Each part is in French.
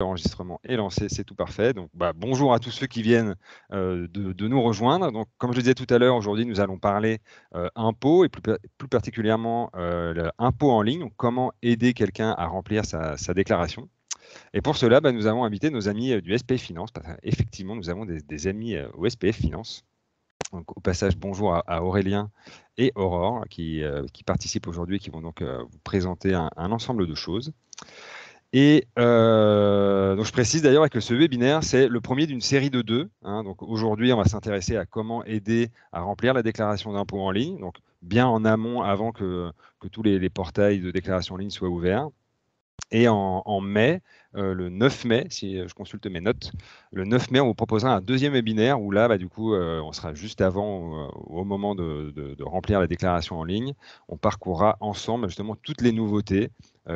L'enregistrement est lancé, c'est tout parfait. Donc, bah, bonjour à tous ceux qui viennent euh, de, nous rejoindre. Donc, comme je le disais tout à l'heure, aujourd'hui, nous allons parler euh, impôts et plus, particulièrement euh, impôts en ligne. comment aider quelqu'un à remplir sa, déclaration. Et pour cela, bah, nous avons invité nos amis euh, du SPF Finance. effectivement, nous avons des, amis au SPF Finance. Donc, au passage, bonjour à, Aurélien et Aurore qui, participent aujourd'hui et qui vont donc vous présenter un ensemble de choses. Et euh, donc je précise d'ailleurs que ce webinaire, c'est le premier d'une série de deux. Hein. donc aujourd'hui, on va s'intéresser à comment aider à remplir la déclaration d'impôt en ligne, donc bien en amont avant que, tous les, portails de déclaration en ligne soient ouverts. Et en, mai, euh, le 9 mai, si je consulte mes notes, le 9 mai, on vous proposera un deuxième webinaire où là, bah, du coup, euh, on sera juste avant, au moment de, remplir la déclaration en ligne. On parcourra ensemble justement toutes les nouveautés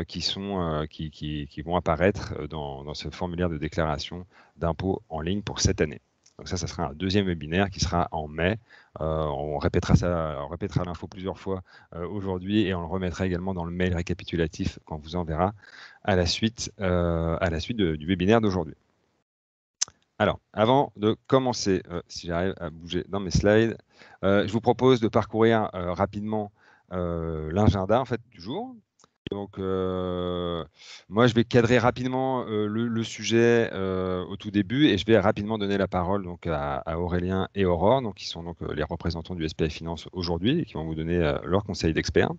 qui, sont, euh, qui, qui, vont apparaître euh, dans, dans, ce formulaire de déclaration d'impôt en ligne pour cette année. Donc ça, ça sera un deuxième webinaire qui sera en mai. on répétera ça, on répétera l'info plusieurs fois aujourd'hui et on le remettra également dans le mail récapitulatif qu'on vous enverra à la suite, à la suite du webinaire d'aujourd'hui. Alors, avant de commencer, si j'arrive à bouger dans mes slides, je vous propose de parcourir rapidement l'agenda en fait, du jour. Donc, euh, moi, je vais cadrer rapidement euh, le, sujet euh, au tout début et je vais rapidement donner la parole donc, à, Aurélien et Aurore, donc, qui sont donc, les représentants du SPF Finance aujourd'hui et qui vont vous donner leur conseil d'experts.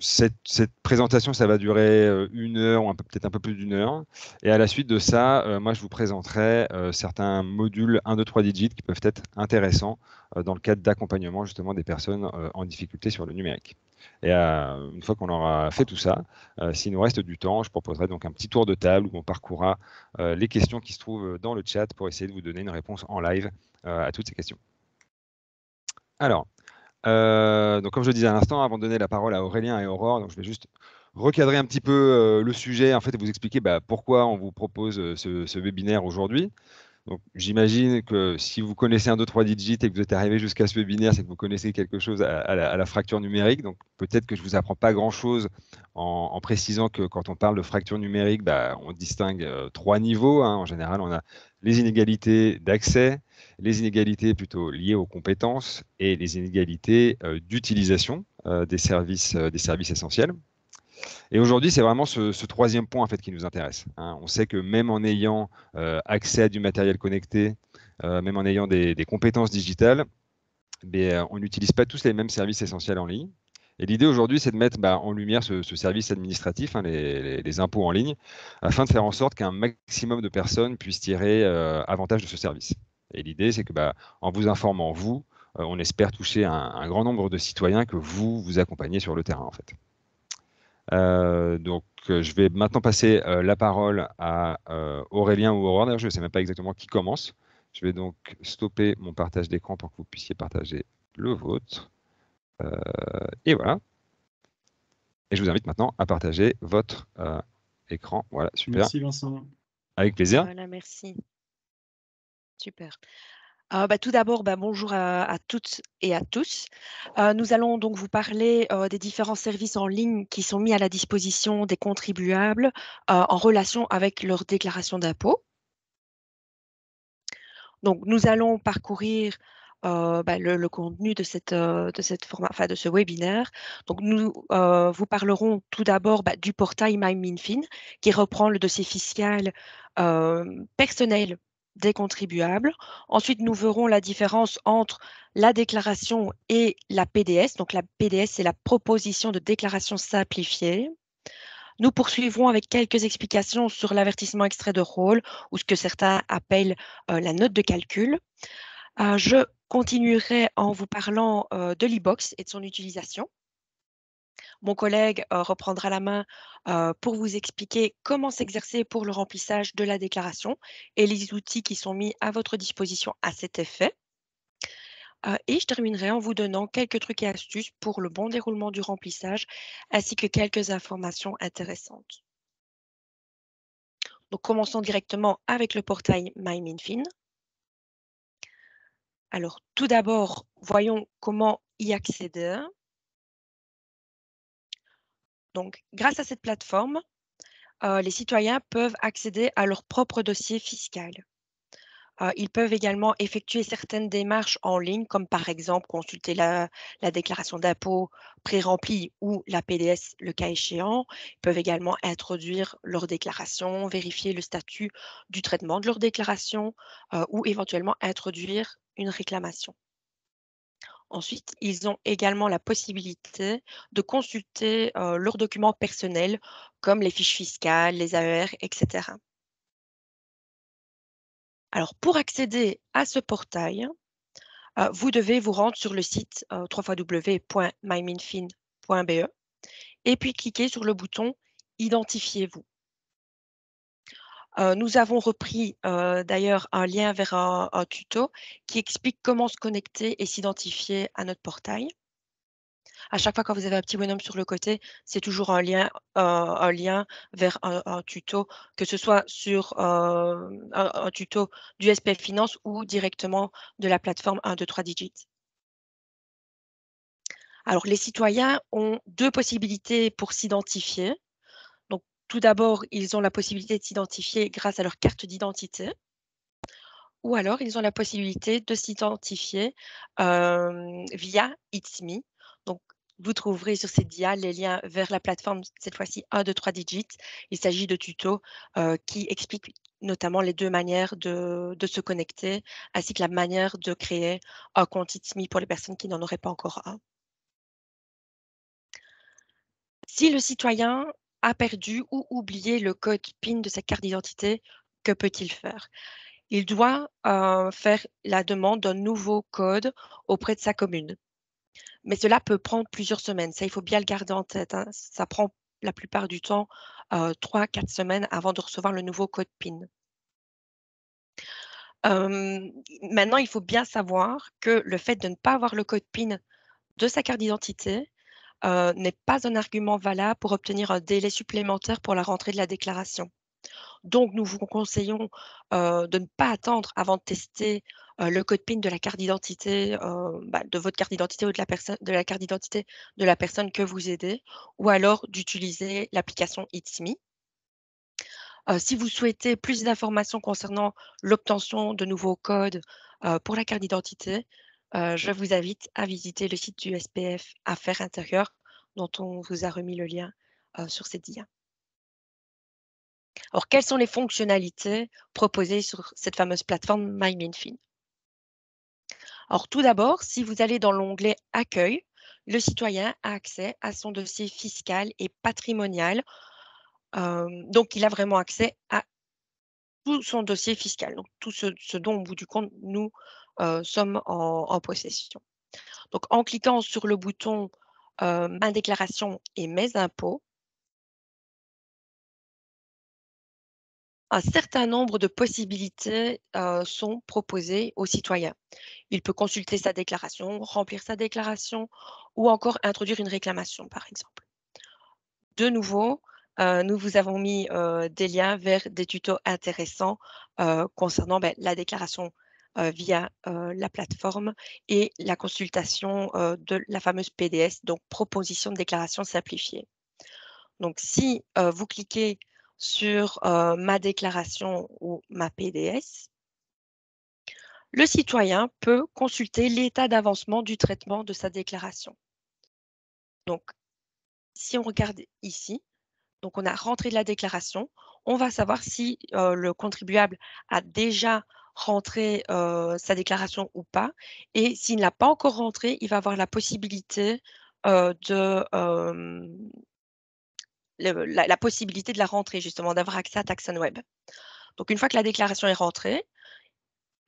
Cette, présentation, ça va durer une heure ou peut-être un peu plus d'une heure. Et à la suite de ça, moi, je vous présenterai certains modules 1, 2, 3 digits qui peuvent être intéressants dans le cadre d'accompagnement justement des personnes en difficulté sur le numérique. Et euh, une fois qu'on aura fait tout ça, euh, s'il nous reste du temps, je proposerai donc un petit tour de table où on parcourra euh, les questions qui se trouvent dans le chat pour essayer de vous donner une réponse en live à toutes ces questions. Alors, donc comme je le disais à l'instant, avant de donner la parole à Aurélien et Aurore, donc je vais juste recadrer un petit peu le sujet en fait, et vous expliquer bah, pourquoi on vous propose ce webinaire aujourd'hui. J'imagine que si vous connaissez un 2, 3 digits et que vous êtes arrivé jusqu'à ce webinaire, c'est que vous connaissez quelque chose à, la, fracture numérique. Donc, peut-être que je ne vous apprends pas grand-chose en, précisant que quand on parle de fracture numérique, bah, on distingue euh, trois niveaux. Hein. En général, on a les inégalités d'accès, les inégalités plutôt liées aux compétences et les inégalités euh, d'utilisation euh, des, services, des services essentiels. Et aujourd'hui, c'est vraiment ce, troisième point en fait qui nous intéresse. Hein. On sait que même en ayant euh, accès à du matériel connecté, euh, même en ayant des, compétences digitales, euh, on n'utilise pas tous les mêmes services essentiels en ligne. Et l'idée aujourd'hui, c'est de mettre bah, en lumière ce, service administratif, hein, les, impôts en ligne, afin de faire en sorte qu'un maximum de personnes puissent tirer avantage de ce service. Et l'idée, c'est que bah, en vous informant, vous, on espère toucher un, un, grand nombre de citoyens que vous vous accompagnez sur le terrain, en fait. Euh, donc, euh, je vais maintenant passer euh, la parole à Aurélien ou Aurore. D'ailleurs, je ne sais même pas exactement qui commence. Je vais donc stopper mon partage d'écran pour que vous puissiez partager le vôtre. et voilà. Et je vous invite maintenant à partager votre écran. Voilà, super. Merci Vincent. Avec plaisir. Voilà, merci. Super. Ah, bah, tout d'abord, bah, bonjour à, toutes et à tous. Euh, nous allons donc vous parler euh, des différents services en ligne qui sont mis à la disposition des contribuables euh, en relation avec leur déclaration d'impôt. Donc, nous allons parcourir bah, le, contenu de, ce webinaire. Donc, nous vous parlerons tout d'abord du portail MyMinFin qui reprend le dossier fiscal personnel des contribuables. Ensuite, nous verrons la différence entre la déclaration et la PDS. Donc, la PDS, c'est la proposition de déclaration simplifiée. Nous poursuivrons avec quelques explications sur l'avertissement extrait de rôle ou ce que certains appellent euh, la note de calcul. Euh, je continuerai en vous parlant euh, de l'e-box et de son utilisation. Mon collègue euh, reprendra la main euh, pour vous expliquer comment s'exercer pour le remplissage de la déclaration et les outils qui sont mis à votre disposition à cet effet. Euh, et je terminerai en vous donnant quelques trucs et astuces pour le bon déroulement du remplissage, ainsi que quelques informations intéressantes. Donc, commençons directement avec le portail MyMinFin. Alors, tout d'abord, voyons comment y accéder. Donc, grâce à cette plateforme, les citoyens peuvent accéder à leur propre dossier fiscal. Euh, ils peuvent également effectuer certaines démarches en ligne, comme par exemple consulter la, déclaration d'impôt pré-remplie ou la PDS le cas échéant. Ils peuvent également introduire leur déclaration, vérifier le statut du traitement de leur déclaration euh, ou éventuellement introduire une réclamation. Ensuite, ils ont également la possibilité de consulter euh, leurs documents personnels comme les fiches fiscales, les AER, etc. Alors, pour accéder à ce portail, euh, vous devez vous rendre sur le site euh, www.myminfin.be et puis cliquer sur le bouton Identifiez-vous. Euh, nous avons repris d'ailleurs un lien vers un, tuto qui explique comment se connecter et s'identifier à notre portail à chaque fois quand vous avez un petit bonhomme sur le côté, c'est toujours un lien, euh, un lien vers un, tuto, que ce soit sur euh, un, tuto du SPF Finance ou directement de la plateforme 1, 2, 3 digits. Alors, les citoyens ont deux possibilités pour s'identifier. Tout d'abord, ils ont la possibilité de s'identifier grâce à leur carte d'identité ou alors ils ont la possibilité de s'identifier euh, via It's Me. Donc, vous trouverez sur cette dia les liens vers la plateforme, cette fois-ci 1, 2, 3 digits. Il s'agit de tutos euh, qui expliquent notamment les deux manières de, se connecter, ainsi que la manière de créer un compte ITSMI pour les personnes qui n'en auraient pas encore un. Si le citoyen a perdu ou oublié le code PIN de sa carte d'identité, que peut-il faire? Il doit euh, faire la demande d'un nouveau code auprès de sa commune mais cela peut prendre plusieurs semaines. Ça, il faut bien le garder en tête. Hein. Ça prend la plupart du temps trois, quatre semaines avant de recevoir le nouveau code PIN. maintenant, il faut bien savoir que le fait de ne pas avoir le code PIN de sa carte d'identité n'est pas un argument valable pour obtenir un délai supplémentaire pour la rentrée de la déclaration. Donc, nous vous conseillons de ne pas attendre avant de tester le code PIN de la carte d'identité, bah, de votre carte d'identité ou de la, carte d'identité de la personne que vous aidez, ou alors d'utiliser l'application It's Me. si vous souhaitez plus d'informations concernant l'obtention de nouveaux codes pour la carte d'identité, je vous invite à visiter le site du SPF Affaires intérieures dont on vous a remis le lien sur cette dia. Alors, quelles sont les fonctionnalités proposées sur cette fameuse plateforme MyMinFin? Alors, tout d'abord, si vous allez dans l'onglet Accueil, le citoyen a accès à son dossier fiscal et patrimonial. Euh, donc, il a vraiment accès à tout son dossier fiscal, donc tout ce, dont, au bout du compte, nous euh, sommes en, possession. Donc, en cliquant sur le bouton euh, Ma déclaration et mes impôts, un certain nombre de possibilités sont proposées aux citoyens. Il peut consulter sa déclaration, remplir sa déclaration ou encore introduire une réclamation, par exemple. De nouveau, nous vous avons mis des liens vers des tutos intéressants concernant ben, la déclaration via la plateforme et la consultation de la fameuse PDS, donc proposition de déclaration simplifiée. Donc, si vous cliquez sur ma déclaration ou ma PDS, le citoyen peut consulter l'état d'avancement du traitement de sa déclaration. Donc, si on regarde ici, donc on a rentré la déclaration, on va savoir si le contribuable a déjà rentré sa déclaration ou pas. Et s'il n'a pas encore rentré, il va avoir la possibilité de, la, la rentrée, justement, d'avoir accès à Taxon Web. Donc, une fois que la déclaration est rentrée,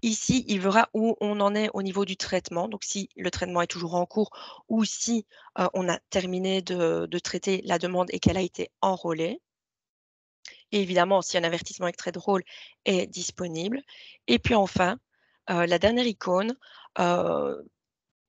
ici, il verra où on en est au niveau du traitement. Donc, si le traitement est toujours en cours ou si on a terminé de, traiter la demande et qu'elle a été enrôlée. Et évidemment, si un avertissement avec très drôle est disponible. Et puis enfin, euh, la dernière icône euh,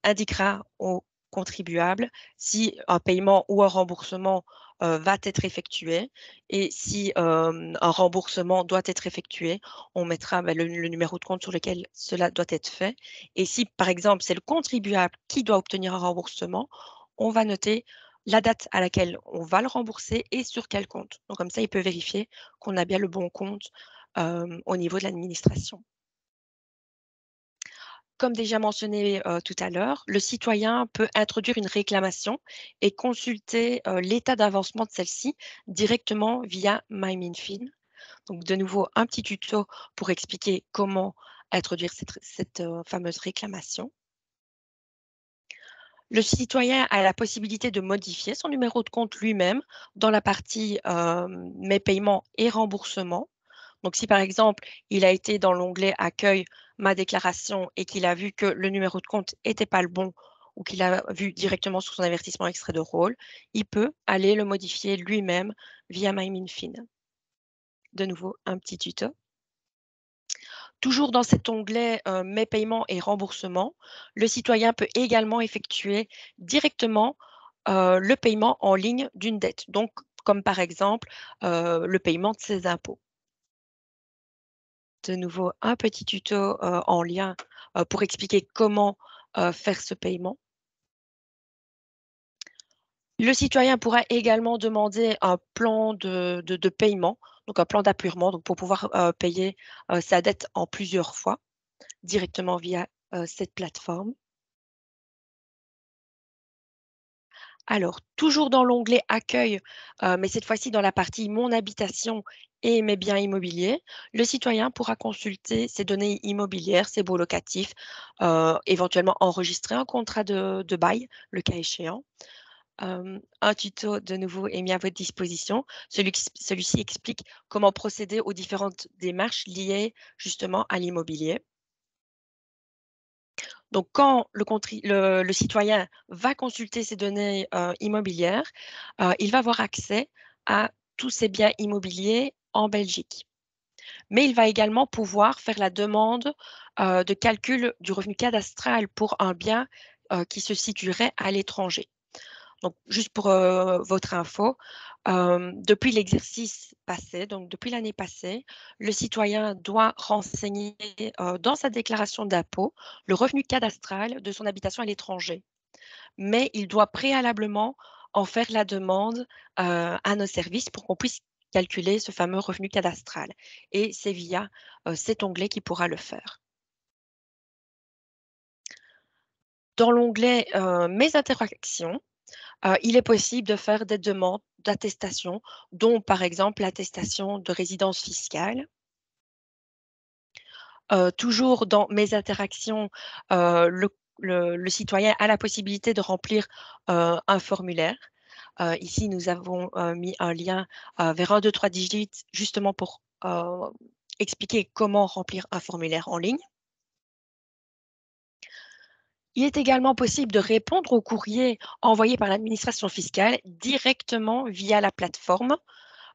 indiquera au contribuable si un paiement ou un remboursement euh, va être effectué. Et si un remboursement doit être effectué, on mettra bah, le, numéro de compte sur lequel cela doit être fait. Et si, par exemple, c'est le contribuable qui doit obtenir un remboursement, on va noter la date à laquelle on va le rembourser et sur quel compte. Donc comme ça, il peut vérifier qu'on a bien le bon compte au niveau de l'administration. Comme déjà mentionné tout à l'heure, le citoyen peut introduire une réclamation et consulter l'état d'avancement de celle-ci directement via MyMinFin. Donc de nouveau, un petit tuto pour expliquer comment introduire cette fameuse réclamation. Le citoyen a la possibilité de modifier son numéro de compte lui-même dans la partie Mes paiements et remboursements. Donc, si par exemple, il a été dans l'onglet Accueil ma déclaration et qu'il a vu que le numéro de compte n'était pas le bon ou qu'il a vu directement sur son avertissement extrait de rôle, il peut aller le modifier lui-même via MyMinFin. De nouveau, un petit tuto. Toujours dans cet onglet Mes paiements et remboursements, le citoyen peut également effectuer directement le paiement en ligne d'une dette, donc comme par exemple le paiement de ses impôts. De nouveau, un petit tuto en lien pour expliquer comment faire ce paiement. Le citoyen pourra également demander un plan de paiement donc un plan d'appurement donc pour pouvoir payer sa dette en plusieurs fois directement via cette plateforme. Alors, toujours dans l'onglet Accueil, mais cette fois-ci dans la partie Mon habitation et mes biens immobiliers, le citoyen pourra consulter ses données immobilières, ses baux locatifs, éventuellement enregistrer un contrat de bail, le cas échéant, un tuto de nouveau est mis à votre disposition. Celui-ci explique comment procéder aux différentes démarches liées justement à l'immobilier. Donc, quand le, citoyen va consulter ses données immobilières, il va avoir accès à tous ses biens immobiliers en Belgique. Mais il va également pouvoir faire la demande de calcul du revenu cadastral pour un bien qui se situerait à l'étranger. Donc, juste pour votre info, depuis l'exercice passé, donc depuis l'année passée, le citoyen doit renseigner dans sa déclaration d'impôt le revenu cadastral de son habitation à l'étranger. Mais il doit préalablement en faire la demande à nos services pour qu'on puisse calculer ce fameux revenu cadastral. Et c'est via cet onglet qu'il pourra le faire. Dans l'onglet Mes interactions, il est possible de faire des demandes d'attestation, dont par exemple l'attestation de résidence fiscale. toujours dans mes interactions, le, citoyen a la possibilité de remplir un formulaire. ici, nous avons mis un lien vers un, deux, trois digits justement pour expliquer comment remplir un formulaire en ligne. Il est également possible de répondre aux courriers envoyés par l'administration fiscale directement via la plateforme.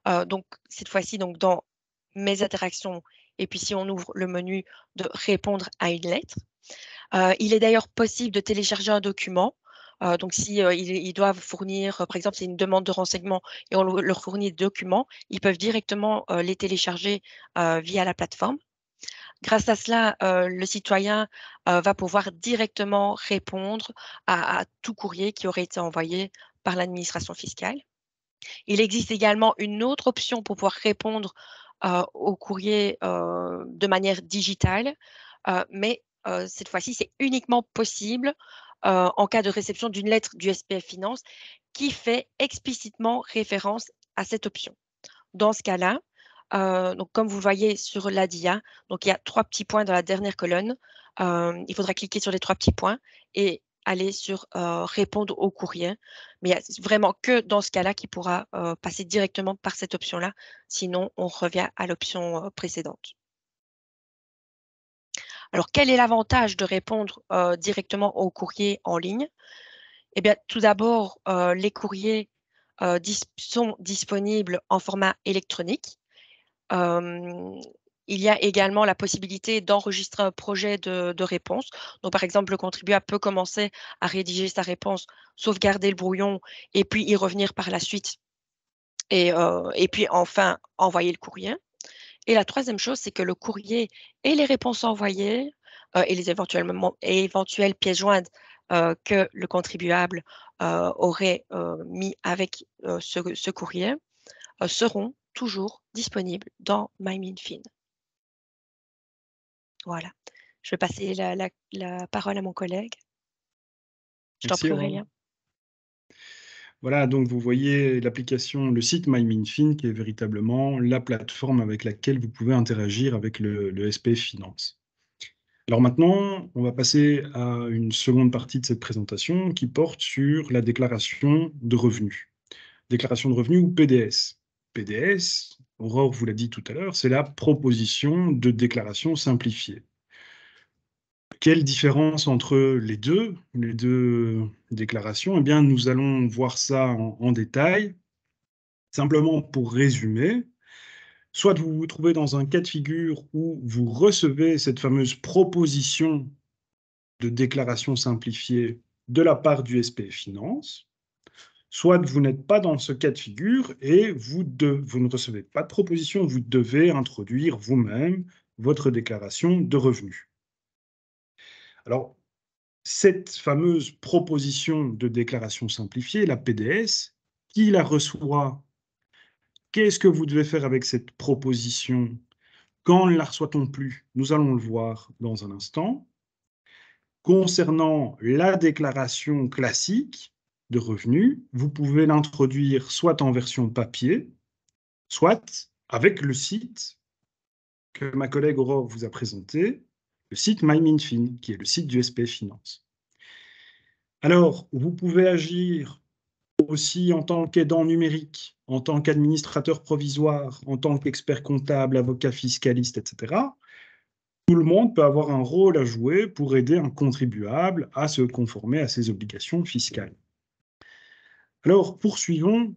Euh, donc, cette fois-ci, dans mes interactions, et puis si on ouvre le menu de répondre à une lettre. Euh, il est d'ailleurs possible de télécharger un document. Euh, donc, si ils, doivent fournir, par exemple, c'est une demande de renseignement et on leur fournit des documents, ils peuvent directement les télécharger via la plateforme. Grâce à cela, le citoyen va pouvoir directement répondre à, tout courrier qui aurait été envoyé par l'administration fiscale. Il existe également une autre option pour pouvoir répondre euh, au courrier de manière digitale, mais cette fois-ci, c'est uniquement possible en cas de réception d'une lettre du SPF Finance qui fait explicitement référence à cette option. Dans ce cas-là, euh, donc, comme vous voyez sur l'ADIA, donc il y a trois petits points dans la dernière colonne. Euh, il faudra cliquer sur les trois petits points et aller sur euh, répondre au courrier. Mais a vraiment que dans ce cas-là qui pourra passer directement par cette option-là. Sinon, on revient à l'option précédente. Alors, quel est l'avantage de répondre directement au courrier en ligne? Eh bien, tout d'abord, les courriers sont disponibles en format électronique il y a également la possibilité d'enregistrer un projet de, réponse. Donc, par exemple, le contribuable peut commencer à rédiger sa réponse, sauvegarder le brouillon et puis y revenir par la suite. Et, puis, enfin, envoyer le courrier. Et la troisième chose, c'est que le courrier et les réponses envoyées et les éventuellement, éventuelles pièces jointes que le contribuable aurait mis avec ce, courrier seront toujours disponibles dans MyMinFin. Voilà. Je vais passer la, parole à mon collègue. Je t'en prie, Aurélien. Voilà, donc vous voyez l'application, le site MyMinFin, qui est véritablement la plateforme avec laquelle vous pouvez interagir avec le, le SPF Finance. Alors maintenant, on va passer à une seconde partie de cette présentation qui porte sur la déclaration de revenus. Déclaration de revenus ou PDS. PDS, Aurore vous l'a dit tout à l'heure, c'est la proposition de déclaration simplifiée. Quelle différence entre les deux, les deux déclarations? Eh bien, nous allons voir ça en détail. Simplement pour résumer, soit vous vous trouvez dans un cas de figure où vous recevez cette fameuse proposition de déclaration simplifiée de la part du SPF Finance, soit vous n'êtes pas dans ce cas de figure et vous, ne recevez pas de proposition, vous devez introduire vous-même votre déclaration de revenus. Alors, cette fameuse proposition de déclaration simplifiée, la PDS, qui la reçoit Qu'est-ce que vous devez faire avec cette proposition? Quand ne la reçoit-on plus? Nous allons le voir dans un instant. Concernant la déclaration classique de revenus, vous pouvez l'introduire soit en version papier, soit avec le site que ma collègue Aurore vous a présenté, le site MyMinFin, qui est le site du SPF Finance. Alors, vous pouvez agir aussi en tant qu'aidant numérique, en tant qu'administrateur provisoire, en tant qu'expert comptable, avocat fiscaliste, etc., tout le monde peut avoir un rôle à jouer pour aider un contribuable à se conformer à ses obligations fiscales. Alors, poursuivons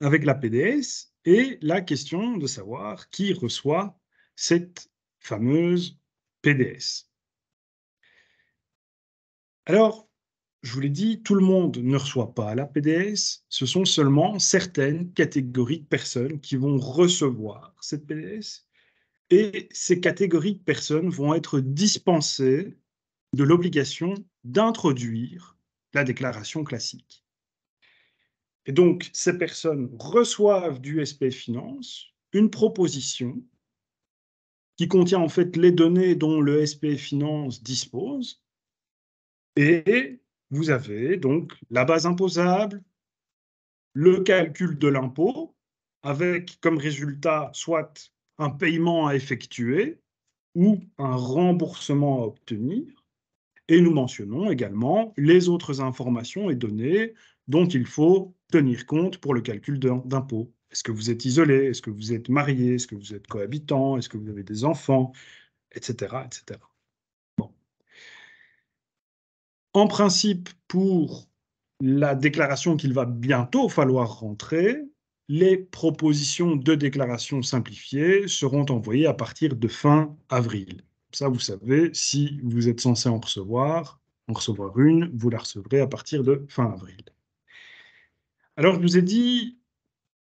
avec la PDS et la question de savoir qui reçoit cette fameuse PDS. Alors, je vous l'ai dit, tout le monde ne reçoit pas la PDS. Ce sont seulement certaines catégories de personnes qui vont recevoir cette PDS. Et ces catégories de personnes vont être dispensées de l'obligation d'introduire la déclaration classique. Et donc, ces personnes reçoivent du SPF Finance une proposition qui contient en fait les données dont le SPF Finance dispose et vous avez donc la base imposable, le calcul de l'impôt, avec comme résultat soit un paiement à effectuer ou un remboursement à obtenir. Et nous mentionnons également les autres informations et données dont il faut tenir compte pour le calcul d'impôt. Est-ce que vous êtes isolé? Est-ce que vous êtes marié? Est-ce que vous êtes cohabitant? Est-ce que vous avez des enfants? Etc. etc. En principe, pour la déclaration qu'il va bientôt falloir rentrer, les propositions de déclaration simplifiées seront envoyées à partir de fin avril. Ça, vous savez, si vous êtes censé en recevoir, en recevoir une, vous la recevrez à partir de fin avril. Alors, je vous ai dit,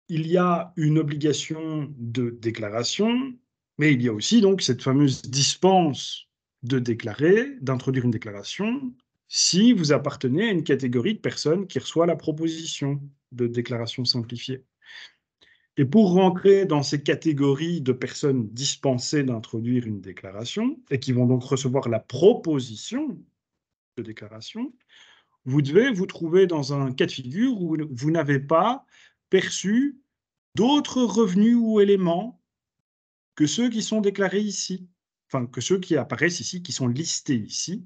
il y a une obligation de déclaration, mais il y a aussi donc cette fameuse dispense de déclarer, d'introduire une déclaration, si vous appartenez à une catégorie de personnes qui reçoit la proposition de déclaration simplifiée. Et pour rentrer dans ces catégories de personnes dispensées d'introduire une déclaration et qui vont donc recevoir la proposition de déclaration, vous devez vous trouver dans un cas de figure où vous n'avez pas perçu d'autres revenus ou éléments que ceux qui sont déclarés ici, enfin que ceux qui apparaissent ici, qui sont listés ici,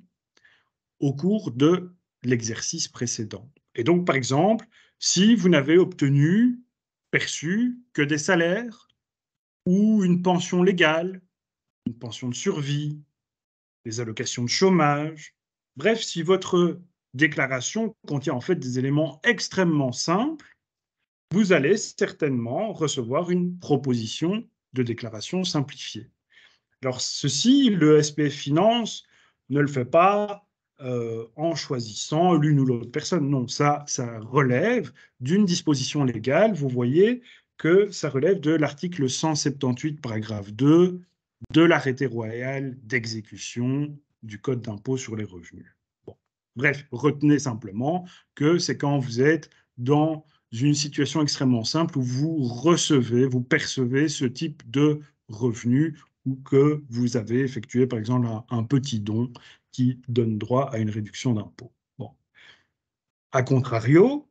au cours de l'exercice précédent. Et donc, par exemple, si vous n'avez obtenu, perçu que des salaires ou une pension légale, une pension de survie, des allocations de chômage, bref, si votre déclaration contient en fait des éléments extrêmement simples, vous allez certainement recevoir une proposition de déclaration simplifiée. Alors ceci, le SPF Finance ne le fait pas euh, en choisissant l'une ou l'autre personne. Non, ça, ça relève d'une disposition légale. Vous voyez que ça relève de l'article 178, paragraphe 2 de l'arrêté royal d'exécution du Code d'impôt sur les revenus. Bref, retenez simplement que c'est quand vous êtes dans une situation extrêmement simple où vous recevez, vous percevez ce type de revenu ou que vous avez effectué par exemple un, petit don qui donne droit à une réduction d'impôt. A contrario,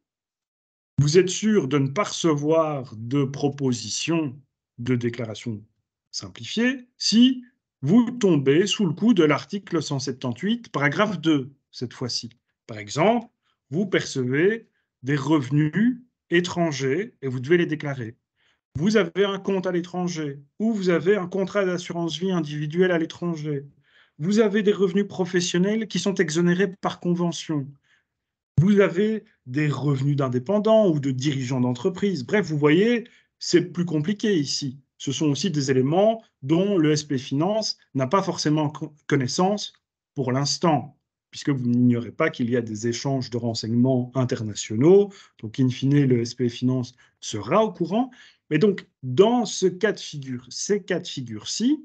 vous êtes sûr de ne pas recevoir de proposition de déclaration simplifiée si vous tombez sous le coup de l'article 178, paragraphe 2, cette fois-ci. Par exemple, vous percevez des revenus étrangers et vous devez les déclarer. Vous avez un compte à l'étranger ou vous avez un contrat d'assurance vie individuel à l'étranger. Vous avez des revenus professionnels qui sont exonérés par convention. Vous avez des revenus d'indépendants ou de dirigeants d'entreprise. Bref, vous voyez, c'est plus compliqué ici. Ce sont aussi des éléments dont le SP Finance n'a pas forcément connaissance pour l'instant puisque vous n'ignorez pas qu'il y a des échanges de renseignements internationaux. Donc, in fine, le SP Finance sera au courant. Mais donc, dans ce cas de figure, ces cas de figure-ci,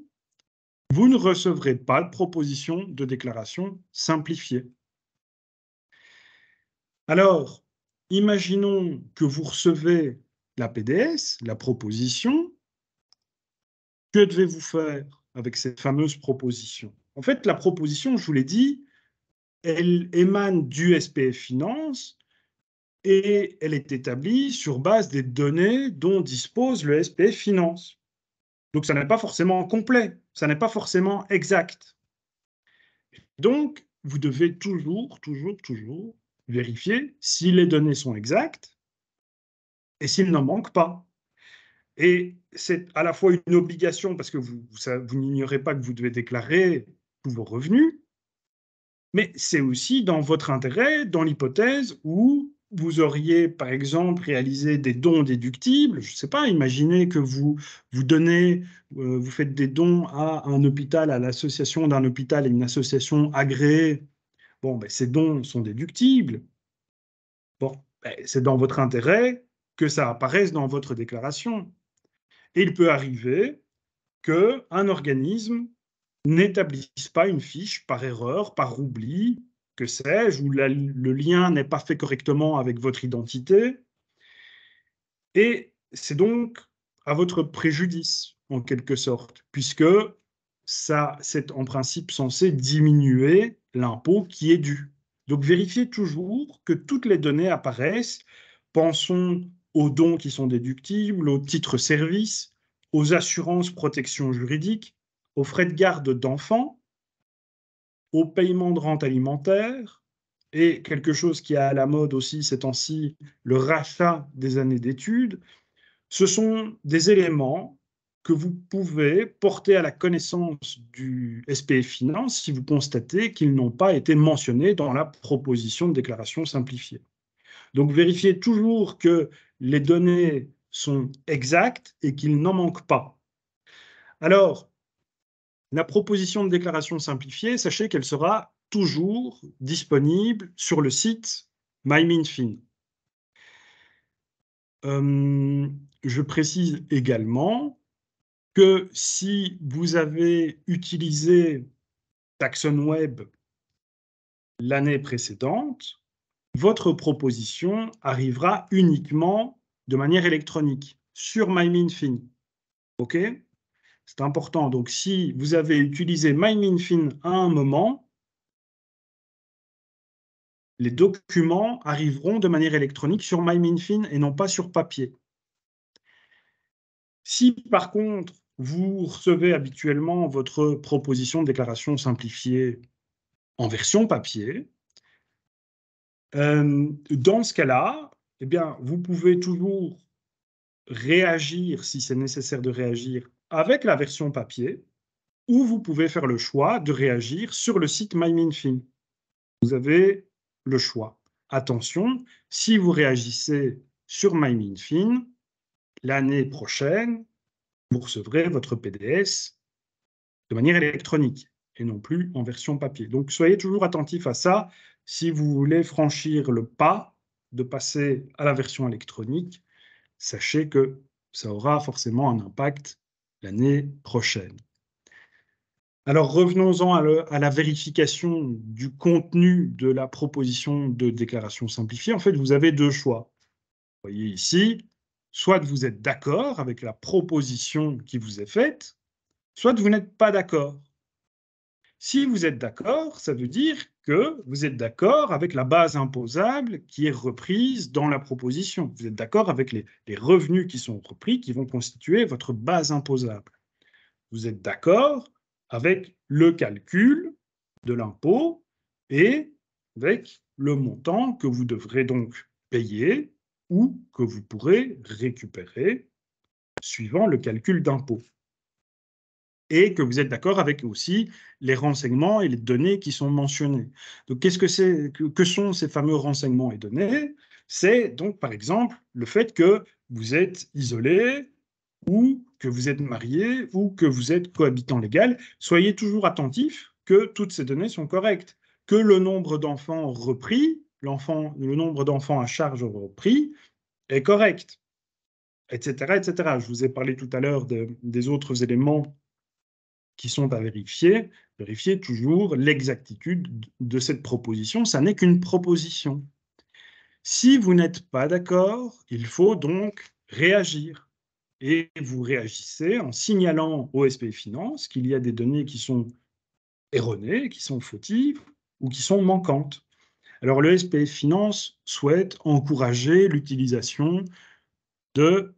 vous ne recevrez pas de proposition de déclaration simplifiée. Alors, imaginons que vous recevez la PDS, la proposition. Que devez-vous faire avec cette fameuse proposition? En fait, la proposition, je vous l'ai dit, elle émane du SPF Finance et elle est établie sur base des données dont dispose le SPF Finance. Donc ça n'est pas forcément complet, ça n'est pas forcément exact. Donc vous devez toujours, toujours, toujours vérifier si les données sont exactes et s'il n'en manque pas. Et c'est à la fois une obligation parce que vous, n'ignorez pas que vous devez déclarer tous vos revenus, mais c'est aussi dans votre intérêt, dans l'hypothèse où vous auriez, par exemple, réalisé des dons déductibles. Je ne sais pas, imaginez que vous, vous donnez, euh, vous faites des dons à un hôpital, à l'association d'un hôpital et une association agréée. Bon, ben, ces dons sont déductibles. Bon, ben, c'est dans votre intérêt que ça apparaisse dans votre déclaration. Et il peut arriver qu'un organisme n'établissent pas une fiche par erreur, par oubli, que sais-je, où le lien n'est pas fait correctement avec votre identité. Et c'est donc à votre préjudice, en quelque sorte, puisque ça, c'est en principe censé diminuer l'impôt qui est dû. Donc vérifiez toujours que toutes les données apparaissent. Pensons aux dons qui sont déductibles, aux titres services, aux assurances protection juridique, aux frais de garde d'enfants, au paiement de rente alimentaire, et quelque chose qui est à la mode aussi ces temps-ci, le rachat des années d'études, ce sont des éléments que vous pouvez porter à la connaissance du SPF Finance si vous constatez qu'ils n'ont pas été mentionnés dans la proposition de déclaration simplifiée. Donc vérifiez toujours que les données sont exactes et qu'il n'en manque pas. Alors, la proposition de déclaration simplifiée, sachez qu'elle sera toujours disponible sur le site MyMinFin. Euh, je précise également que si vous avez utilisé Taxon Web l'année précédente, votre proposition arrivera uniquement de manière électronique sur MyMinFin. OK? C'est important. Donc, si vous avez utilisé MyMinFin à un moment, les documents arriveront de manière électronique sur MyMinFin et non pas sur papier. Si par contre, vous recevez habituellement votre proposition de déclaration simplifiée en version papier, euh, dans ce cas-là, eh bien, vous pouvez toujours réagir, si c'est nécessaire de réagir, avec la version papier, ou vous pouvez faire le choix de réagir sur le site MyMinFin. Vous avez le choix. Attention, si vous réagissez sur MyMinFin, l'année prochaine, vous recevrez votre PDS de manière électronique et non plus en version papier. Donc soyez toujours attentif à ça si vous voulez franchir le pas de passer à la version électronique. Sachez que ça aura forcément un impact l'année prochaine. Alors revenons-en à, la vérification du contenu de la proposition de déclaration simplifiée. En fait, vous avez deux choix. Vous voyez ici, soit vous êtes d'accord avec la proposition qui vous est faite, soit vous n'êtes pas d'accord. Si vous êtes d'accord, ça veut dire que vous êtes d'accord avec la base imposable qui est reprise dans la proposition. Vous êtes d'accord avec les, revenus qui sont repris, qui vont constituer votre base imposable. Vous êtes d'accord avec le calcul de l'impôt et avec le montant que vous devrez donc payer ou que vous pourrez récupérer suivant le calcul d'impôt. Et que vous êtes d'accord avec aussi les renseignements et les données qui sont mentionnés. Donc, qu'est-ce que c'est que sont ces fameux renseignements et données? C'est donc, par exemple, le fait que vous êtes isolé, ou que vous êtes marié ou que vous êtes cohabitant légal, soyez toujours attentif que toutes ces données sont correctes, que le nombre d'enfants repris, le nombre d'enfants à charge repris est correct, etc., etc. Je vous ai parlé tout à l'heure des autres éléments qui sont à vérifier. Vérifiez toujours l'exactitude de cette proposition. Ça n'est qu'une proposition. Si vous n'êtes pas d'accord, il faut donc réagir et vous réagissez en signalant au SPF Finance qu'il y a des données qui sont erronées, qui sont fautives ou qui sont manquantes. Alors le SPF Finance souhaite encourager l'utilisation de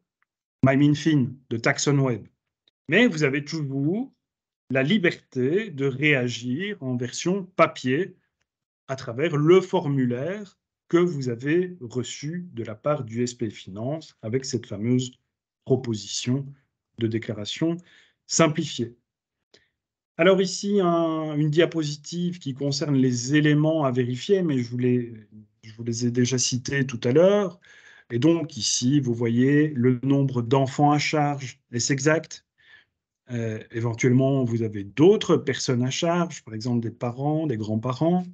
MyMinFin, de TaxonWeb. Mais vous avez toujours la liberté de réagir en version papier à travers le formulaire que vous avez reçu de la part du SPF Finance avec cette fameuse proposition de déclaration simplifiée. Alors ici, une diapositive qui concerne les éléments à vérifier, mais je vous les ai déjà cités tout à l'heure. Et donc ici, vous voyez le nombre d'enfants à charge. Est-ce exact? Euh, Éventuellement, vous avez d'autres personnes à charge, par exemple des parents, des grands-parents.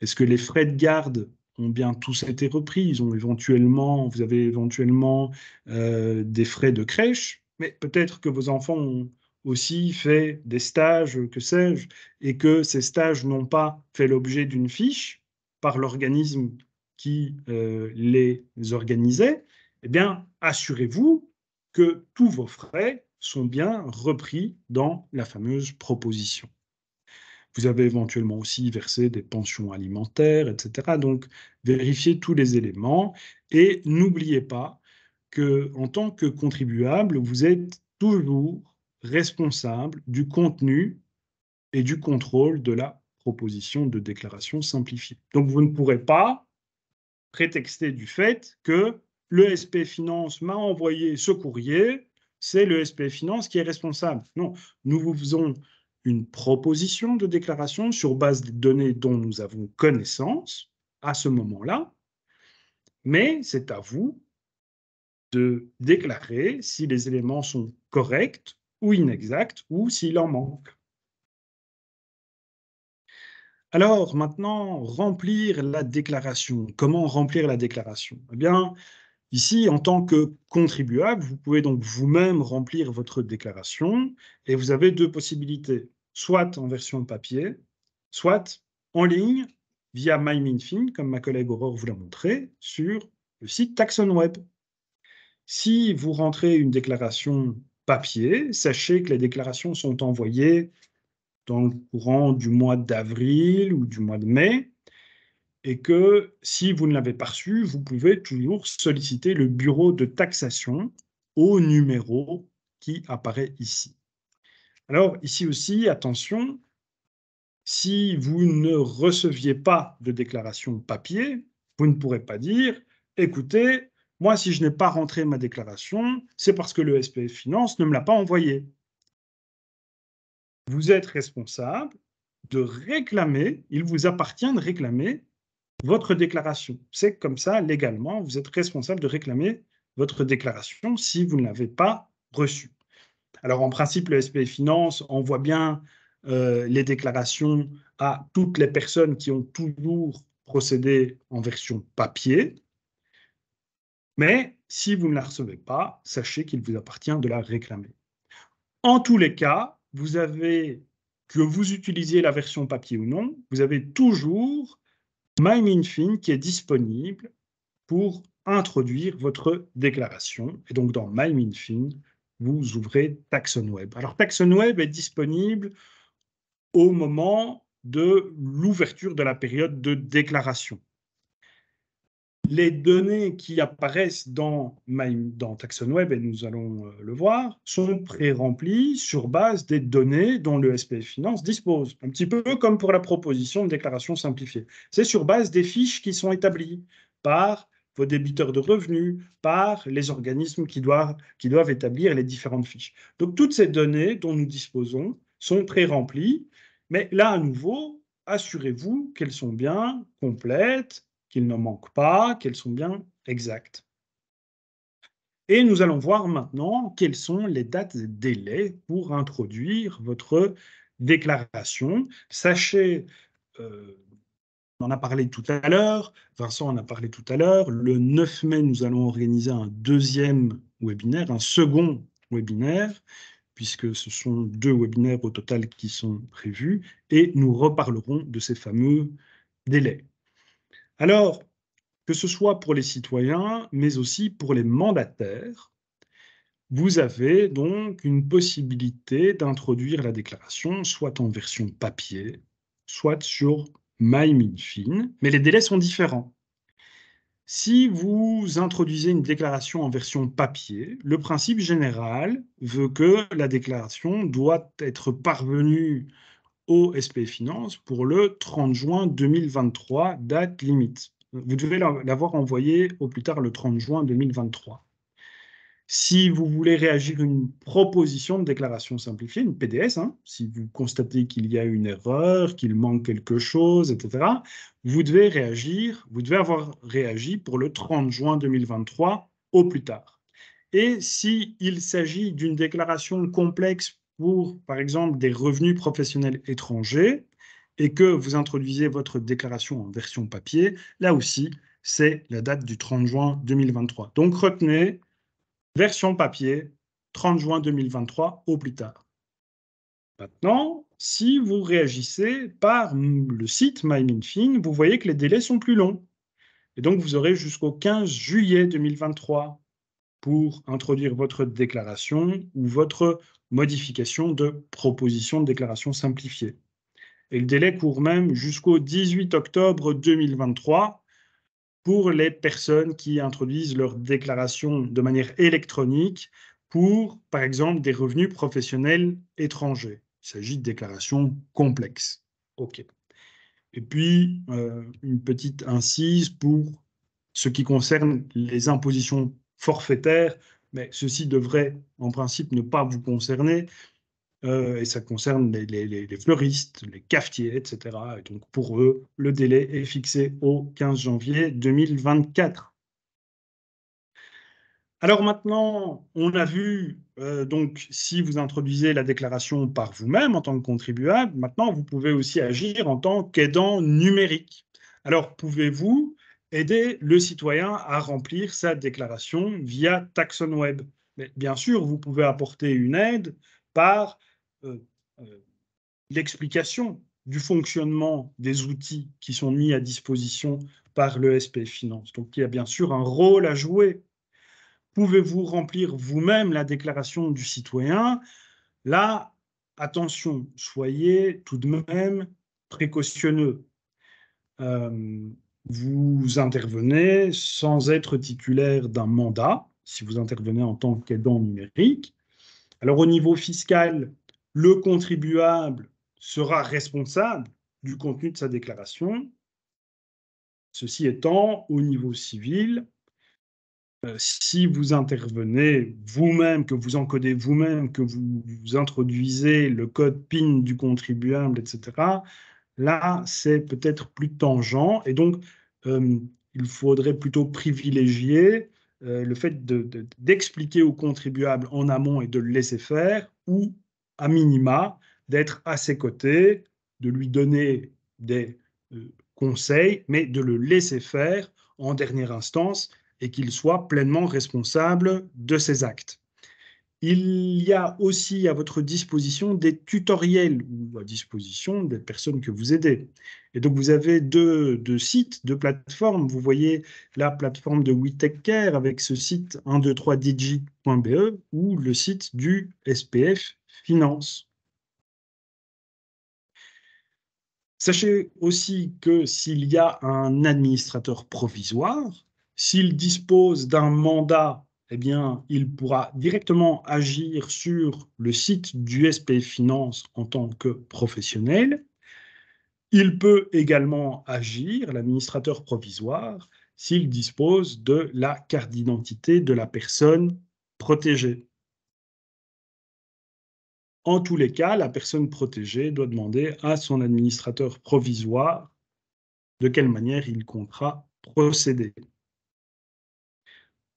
Est-ce que les frais de garde ont bien tous été repris? Ils ont éventuellement, vous avez éventuellement euh, des frais de crèche, mais peut-être que vos enfants ont aussi fait des stages, que sais-je, et que ces stages n'ont pas fait l'objet d'une fiche par l'organisme qui euh, les organisait. Eh bien, assurez-vous que tous vos frais sont bien repris dans la fameuse proposition. Vous avez éventuellement aussi versé des pensions alimentaires, etc. Donc, vérifiez tous les éléments et n'oubliez pas que, en tant que contribuable, vous êtes toujours responsable du contenu et du contrôle de la proposition de déclaration simplifiée. Donc, vous ne pourrez pas prétexter du fait que le SP Finance m'a envoyé ce courrier, c'est le SP Finance qui est responsable. Non, nous vous faisons une proposition de déclaration sur base des données dont nous avons connaissance à ce moment-là, mais c'est à vous de déclarer si les éléments sont corrects ou inexacts ou s'il en manque. Alors maintenant, remplir la déclaration. Comment remplir la déclaration? Eh bien, ici, en tant que contribuable, vous pouvez donc vous-même remplir votre déclaration et vous avez deux possibilités soit en version papier, soit en ligne via MyMinFin, comme ma collègue Aurore vous l'a montré, sur le site TaxonWeb. Si vous rentrez une déclaration papier, sachez que les déclarations sont envoyées dans le courant du mois d'avril ou du mois de mai, et que si vous ne l'avez pas reçu, vous pouvez toujours solliciter le bureau de taxation au numéro qui apparaît ici. Alors ici aussi, attention, si vous ne receviez pas de déclaration papier, vous ne pourrez pas dire, écoutez, moi, si je n'ai pas rentré ma déclaration, c'est parce que le SPF Finance ne me l'a pas envoyé. Vous êtes responsable de réclamer, il vous appartient de réclamer votre déclaration. C'est comme ça, légalement, vous êtes responsable de réclamer votre déclaration si vous ne l'avez pas reçue. Alors en principe, le SPF Finance envoie bien euh, les déclarations à toutes les personnes qui ont toujours procédé en version papier. Mais si vous ne la recevez pas, sachez qu'il vous appartient de la réclamer. En tous les cas, vous avez que vous utilisiez la version papier ou non, vous avez toujours MyMinFin qui est disponible pour introduire votre déclaration. Et donc, dans MyMinFin, vous ouvrez TaxonWeb. Alors, TaxonWeb est disponible au moment de l'ouverture de la période de déclaration les données qui apparaissent dans, dans TaxonWeb, et nous allons euh, le voir, sont pré-remplies sur base des données dont le SPF Finance dispose. Un petit peu comme pour la proposition de déclaration simplifiée. C'est sur base des fiches qui sont établies par vos débiteurs de revenus, par les organismes qui doivent, qui doivent établir les différentes fiches. Donc toutes ces données dont nous disposons sont pré-remplies, mais là à nouveau, assurez-vous qu'elles sont bien complètes, qu'ils ne manquent pas, qu'elles sont bien exactes. Et nous allons voir maintenant quelles sont les dates et délais pour introduire votre déclaration. Sachez, euh, on en a parlé tout à l'heure, Vincent en a parlé tout à l'heure, le 9 mai, nous allons organiser un deuxième webinaire, un second webinaire, puisque ce sont deux webinaires au total qui sont prévus, et nous reparlerons de ces fameux délais. Alors, que ce soit pour les citoyens, mais aussi pour les mandataires, vous avez donc une possibilité d'introduire la déclaration soit en version papier, soit sur MyMinFin, mais les délais sont différents. Si vous introduisez une déclaration en version papier, le principe général veut que la déclaration doit être parvenue au SP Finance pour le 30 juin 2023, date limite. Vous devez l'avoir envoyé au plus tard le 30 juin 2023. Si vous voulez réagir une proposition de déclaration simplifiée, une PDS, hein, si vous constatez qu'il y a une erreur, qu'il manque quelque chose, etc., vous devez réagir, vous devez avoir réagi pour le 30 juin 2023 au plus tard. Et s'il s'agit d'une déclaration complexe pour, par exemple, des revenus professionnels étrangers et que vous introduisez votre déclaration en version papier, là aussi, c'est la date du 30 juin 2023. Donc retenez, version papier, 30 juin 2023 au plus tard. Maintenant, si vous réagissez par le site MyMinFin, vous voyez que les délais sont plus longs. Et donc, vous aurez jusqu'au 15 juillet 2023 pour introduire votre déclaration ou votre modification de proposition de déclaration simplifiée. Et le délai court même jusqu'au 18 octobre 2023 pour les personnes qui introduisent leur déclaration de manière électronique pour, par exemple, des revenus professionnels étrangers. Il s'agit de déclarations complexes. OK. Et puis, euh, une petite incise pour ce qui concerne les impositions forfaitaires mais ceci devrait en principe ne pas vous concerner. Euh, et ça concerne les, fleuristes, les cafetiers, etc. Et donc pour eux, le délai est fixé au 15 janvier 2024. Alors maintenant, on a vu, euh, donc si vous introduisez la déclaration par vous-même en tant que contribuable, maintenant vous pouvez aussi agir en tant qu'aidant numérique. Alors pouvez-vous aider le citoyen à remplir sa déclaration via TaxonWeb. Mais bien sûr, vous pouvez apporter une aide par euh, euh, l'explication du fonctionnement des outils qui sont mis à disposition par le SPF Finance. Donc, il y a bien sûr un rôle à jouer. Pouvez-vous remplir vous-même la déclaration du citoyen? Là, attention, soyez tout de même précautionneux. Euh, vous intervenez sans être titulaire d'un mandat, si vous intervenez en tant qu'aidant numérique. Alors au niveau fiscal, le contribuable sera responsable du contenu de sa déclaration. Ceci étant, au niveau civil, euh, si vous intervenez vous-même, que vous encodez vous-même, que vous, vous, introduisez le code PIN du contribuable, etc., Là, c'est peut-être plus tangent. Et donc, euh, il faudrait plutôt privilégier euh, le fait d'expliquer au contribuable en amont et de le laisser faire, ou à minima, d'être à ses côtés, de lui donner des euh, conseils, mais de le laisser faire en dernière instance et qu'il soit pleinement responsable de ses actes. Il y a aussi à votre disposition des tutoriels ou à disposition des personnes que vous aidez. Et donc, vous avez deux, sites, deux plateformes. Vous voyez la plateforme de WeTechCare avec ce site 123digit.be ou le site du SPF Finance. Sachez aussi que s'il y a un administrateur provisoire, s'il dispose d'un mandat eh bien, il pourra directement agir sur le site du SPF Finance en tant que professionnel. Il peut également agir, l'administrateur provisoire, s'il dispose de la carte d'identité de la personne protégée. En tous les cas, la personne protégée doit demander à son administrateur provisoire de quelle manière il comptera procéder.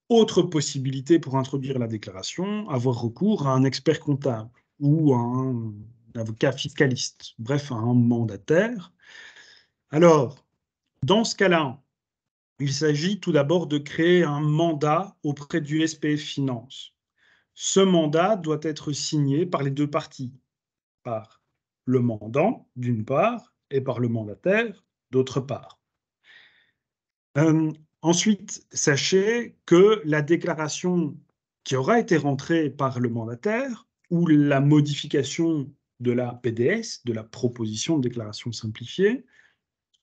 Autre possibilité pour introduire la déclaration, avoir recours à un expert comptable ou à un avocat fiscaliste, bref, à un mandataire. Alors, dans ce cas-là, il s'agit tout d'abord de créer un mandat auprès du SPF Finance. Ce mandat doit être signé par les deux parties, par le mandant d'une part et par le mandataire d'autre part. Euh, Ensuite, sachez que la déclaration qui aura été rentrée par le mandataire ou la modification de la PDS, de la proposition de déclaration simplifiée,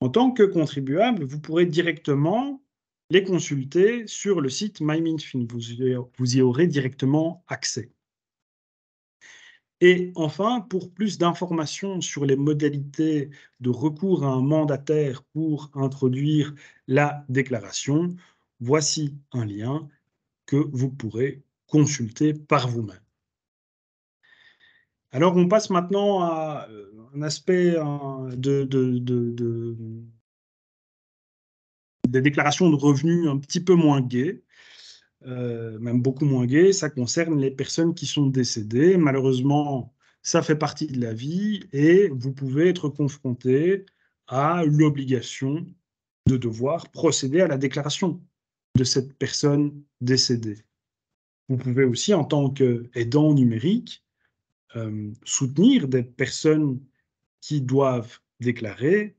en tant que contribuable, vous pourrez directement les consulter sur le site MyMinFin. vous y aurez directement accès. Et enfin, pour plus d'informations sur les modalités de recours à un mandataire pour introduire la déclaration, voici un lien que vous pourrez consulter par vous-même. Alors, on passe maintenant à euh, un aspect de, des déclarations de revenus un petit peu moins gaies. Euh, même beaucoup moins gai, ça concerne les personnes qui sont décédées. Malheureusement, ça fait partie de la vie et vous pouvez être confronté à l'obligation de devoir procéder à la déclaration de cette personne décédée. Vous pouvez aussi, en tant qu'aidant numérique, euh, soutenir des personnes qui doivent déclarer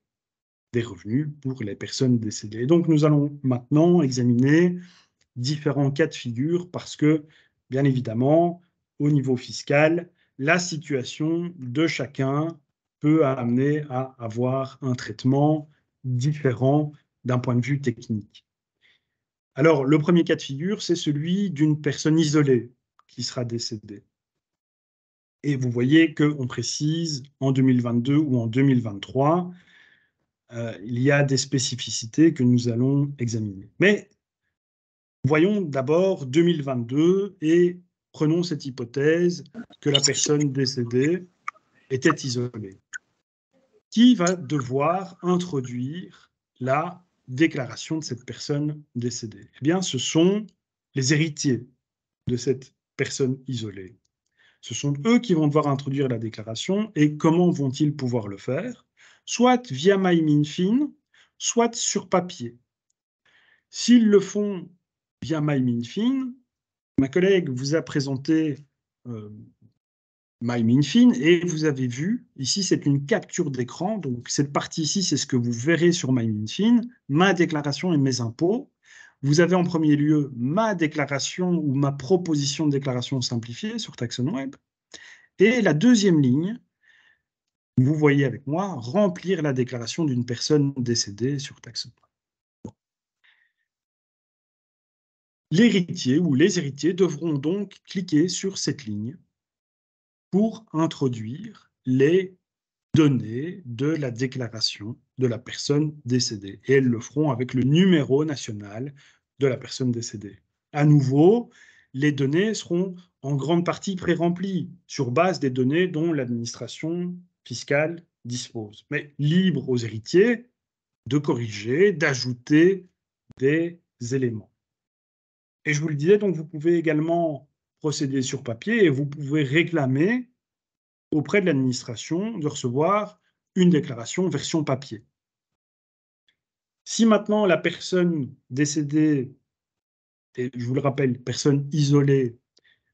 des revenus pour les personnes décédées. donc, nous allons maintenant examiner différents cas de figure parce que, bien évidemment, au niveau fiscal, la situation de chacun peut amener à avoir un traitement différent d'un point de vue technique. Alors, le premier cas de figure, c'est celui d'une personne isolée qui sera décédée. Et vous voyez qu'on précise en 2022 ou en 2023, euh, il y a des spécificités que nous allons examiner. Mais Voyons d'abord 2022 et prenons cette hypothèse que la personne décédée était isolée. Qui va devoir introduire la déclaration de cette personne décédée? Eh bien, ce sont les héritiers de cette personne isolée. Ce sont eux qui vont devoir introduire la déclaration et comment vont-ils pouvoir le faire? Soit via MyMinFin, soit sur papier. S'ils le font via MyMinFin. Ma collègue vous a présenté euh, MyMinFin et vous avez vu, ici c'est une capture d'écran, donc cette partie ici c'est ce que vous verrez sur MyMinFin, ma déclaration et mes impôts. Vous avez en premier lieu ma déclaration ou ma proposition de déclaration simplifiée sur TaxonWeb. Et la deuxième ligne, vous voyez avec moi, remplir la déclaration d'une personne décédée sur TaxonWeb. L'héritier ou les héritiers devront donc cliquer sur cette ligne pour introduire les données de la déclaration de la personne décédée. Et elles le feront avec le numéro national de la personne décédée. À nouveau, les données seront en grande partie pré-remplies sur base des données dont l'administration fiscale dispose, mais libre aux héritiers de corriger, d'ajouter des éléments. Et je vous le disais, donc vous pouvez également procéder sur papier et vous pouvez réclamer auprès de l'administration de recevoir une déclaration version papier. Si maintenant la personne décédée, et je vous le rappelle, personne isolée,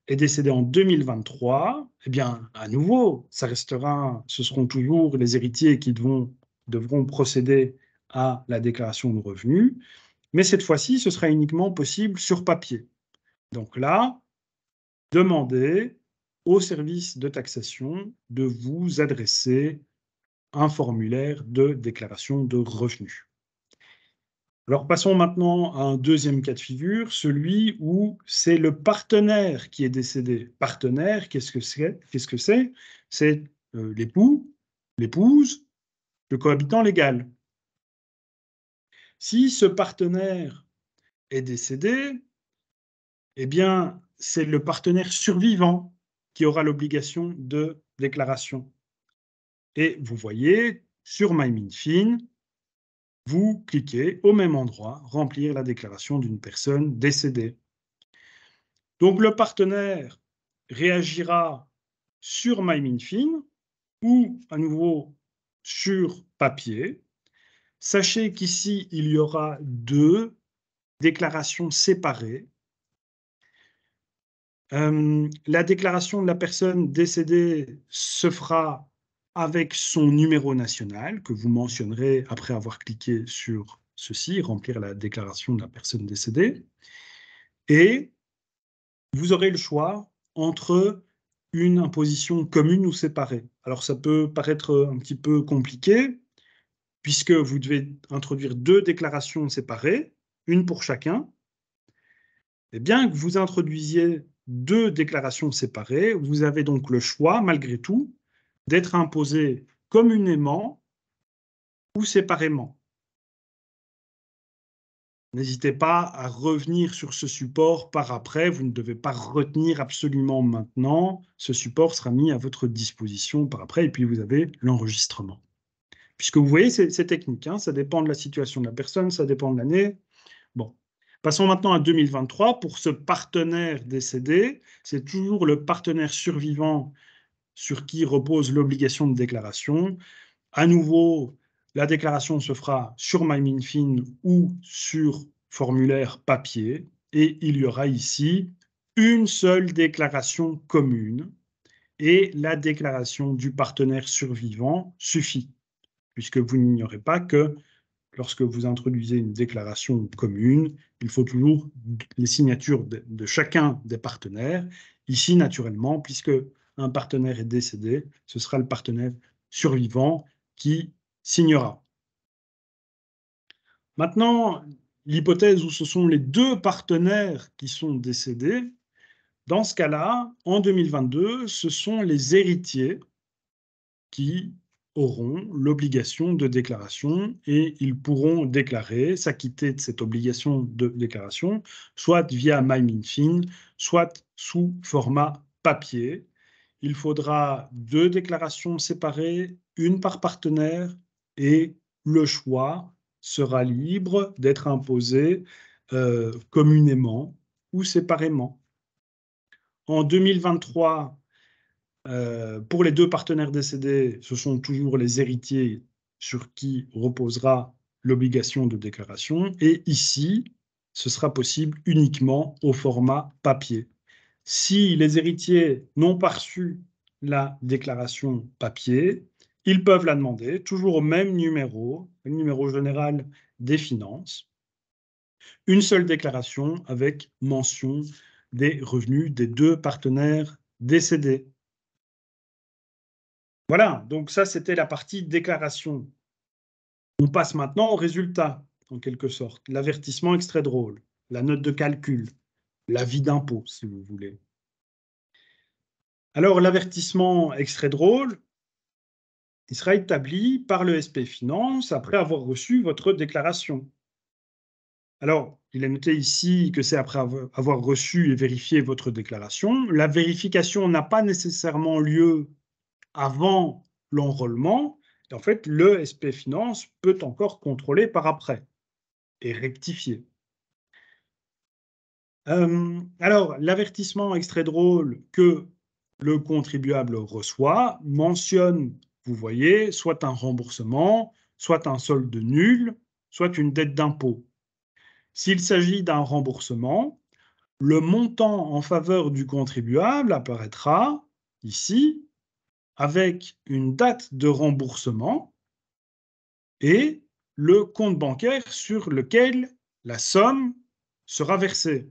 est décédé en 2023, eh bien, à nouveau, ça restera, ce seront toujours les héritiers qui devront procéder à la déclaration de revenus, mais cette fois-ci, ce sera uniquement possible sur papier. Donc là, demandez au service de taxation de vous adresser un formulaire de déclaration de revenus. Alors passons maintenant à un deuxième cas de figure, celui où c'est le partenaire qui est décédé. Partenaire, qu'est-ce que c'est? Qu'est-ce que c'est? C'est euh, l'époux, l'épouse, le cohabitant légal. Si ce partenaire est décédé, eh bien, c'est le partenaire survivant qui aura l'obligation de déclaration. Et vous voyez, sur MyMinFin, vous cliquez au même endroit, remplir la déclaration d'une personne décédée. Donc le partenaire réagira sur MyMinFin ou à nouveau sur papier. Sachez qu'ici, il y aura deux déclarations séparées. Euh, la déclaration de la personne décédée se fera avec son numéro national que vous mentionnerez après avoir cliqué sur ceci, remplir la déclaration de la personne décédée. Et vous aurez le choix entre une imposition commune ou séparée. Alors ça peut paraître un petit peu compliqué puisque vous devez introduire deux déclarations séparées, une pour chacun. Et bien que vous introduisiez deux déclarations séparées, vous avez donc le choix, malgré tout, d'être imposé communément ou séparément. N'hésitez pas à revenir sur ce support par après. Vous ne devez pas retenir absolument maintenant. Ce support sera mis à votre disposition par après et puis vous avez l'enregistrement. Puisque vous voyez, c'est technique. Hein. ça dépend de la situation de la personne, ça dépend de l'année. Bon. Passons maintenant à 2023. Pour ce partenaire décédé, c'est toujours le partenaire survivant sur qui repose l'obligation de déclaration. À nouveau, la déclaration se fera sur MyMinFin ou sur formulaire papier et il y aura ici une seule déclaration commune et la déclaration du partenaire survivant suffit, puisque vous n'ignorez pas que lorsque vous introduisez une déclaration commune, il faut toujours les signatures de, chacun des partenaires. Ici, naturellement, puisque un partenaire est décédé, ce sera le partenaire survivant qui signera. Maintenant, l'hypothèse où ce sont les deux partenaires qui sont décédés, dans ce cas-là, en 2022, ce sont les héritiers qui auront l'obligation de déclaration et ils pourront déclarer, s'acquitter de cette obligation de déclaration, soit via MyMinFin, soit sous format papier, il faudra deux déclarations séparées, une par partenaire, et le choix sera libre d'être imposé euh, communément ou séparément. En 2023, euh, pour les deux partenaires décédés, ce sont toujours les héritiers sur qui reposera l'obligation de déclaration. Et ici, ce sera possible uniquement au format papier. Si les héritiers n'ont pas reçu la déclaration papier, ils peuvent la demander, toujours au même numéro, le numéro général des finances, une seule déclaration avec mention des revenus des deux partenaires décédés. Voilà, donc ça c'était la partie déclaration. On passe maintenant au résultat, en quelque sorte. L'avertissement extrait drôle, la note de calcul, l'avis d'impôt, si vous voulez. Alors, l'avertissement extrait drôle, il sera établi par le SP Finance après avoir reçu votre déclaration. Alors, il est noté ici que c'est après avoir reçu et vérifié votre déclaration. La vérification n'a pas nécessairement lieu avant l'enrôlement. En fait, le SP Finance peut encore contrôler par après et rectifier. Euh, alors, l'avertissement extrait drôle que le contribuable reçoit mentionne, vous voyez, soit un remboursement, soit un solde nul, soit une dette d'impôt. S'il s'agit d'un remboursement, le montant en faveur du contribuable apparaîtra ici avec une date de remboursement et le compte bancaire sur lequel la somme sera versée.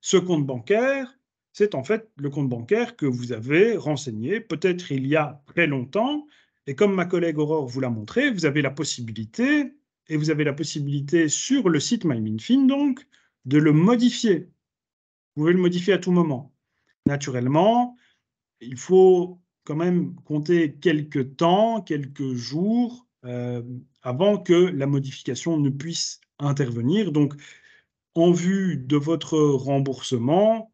Ce compte bancaire, c'est en fait le compte bancaire que vous avez renseigné peut-être il y a très longtemps. Et comme ma collègue Aurore vous l'a montré, vous avez la possibilité, et vous avez la possibilité sur le site MyMinFin donc, de le modifier. Vous pouvez le modifier à tout moment. Naturellement, il faut quand même compter quelques temps, quelques jours euh, avant que la modification ne puisse intervenir. Donc, en vue de votre remboursement,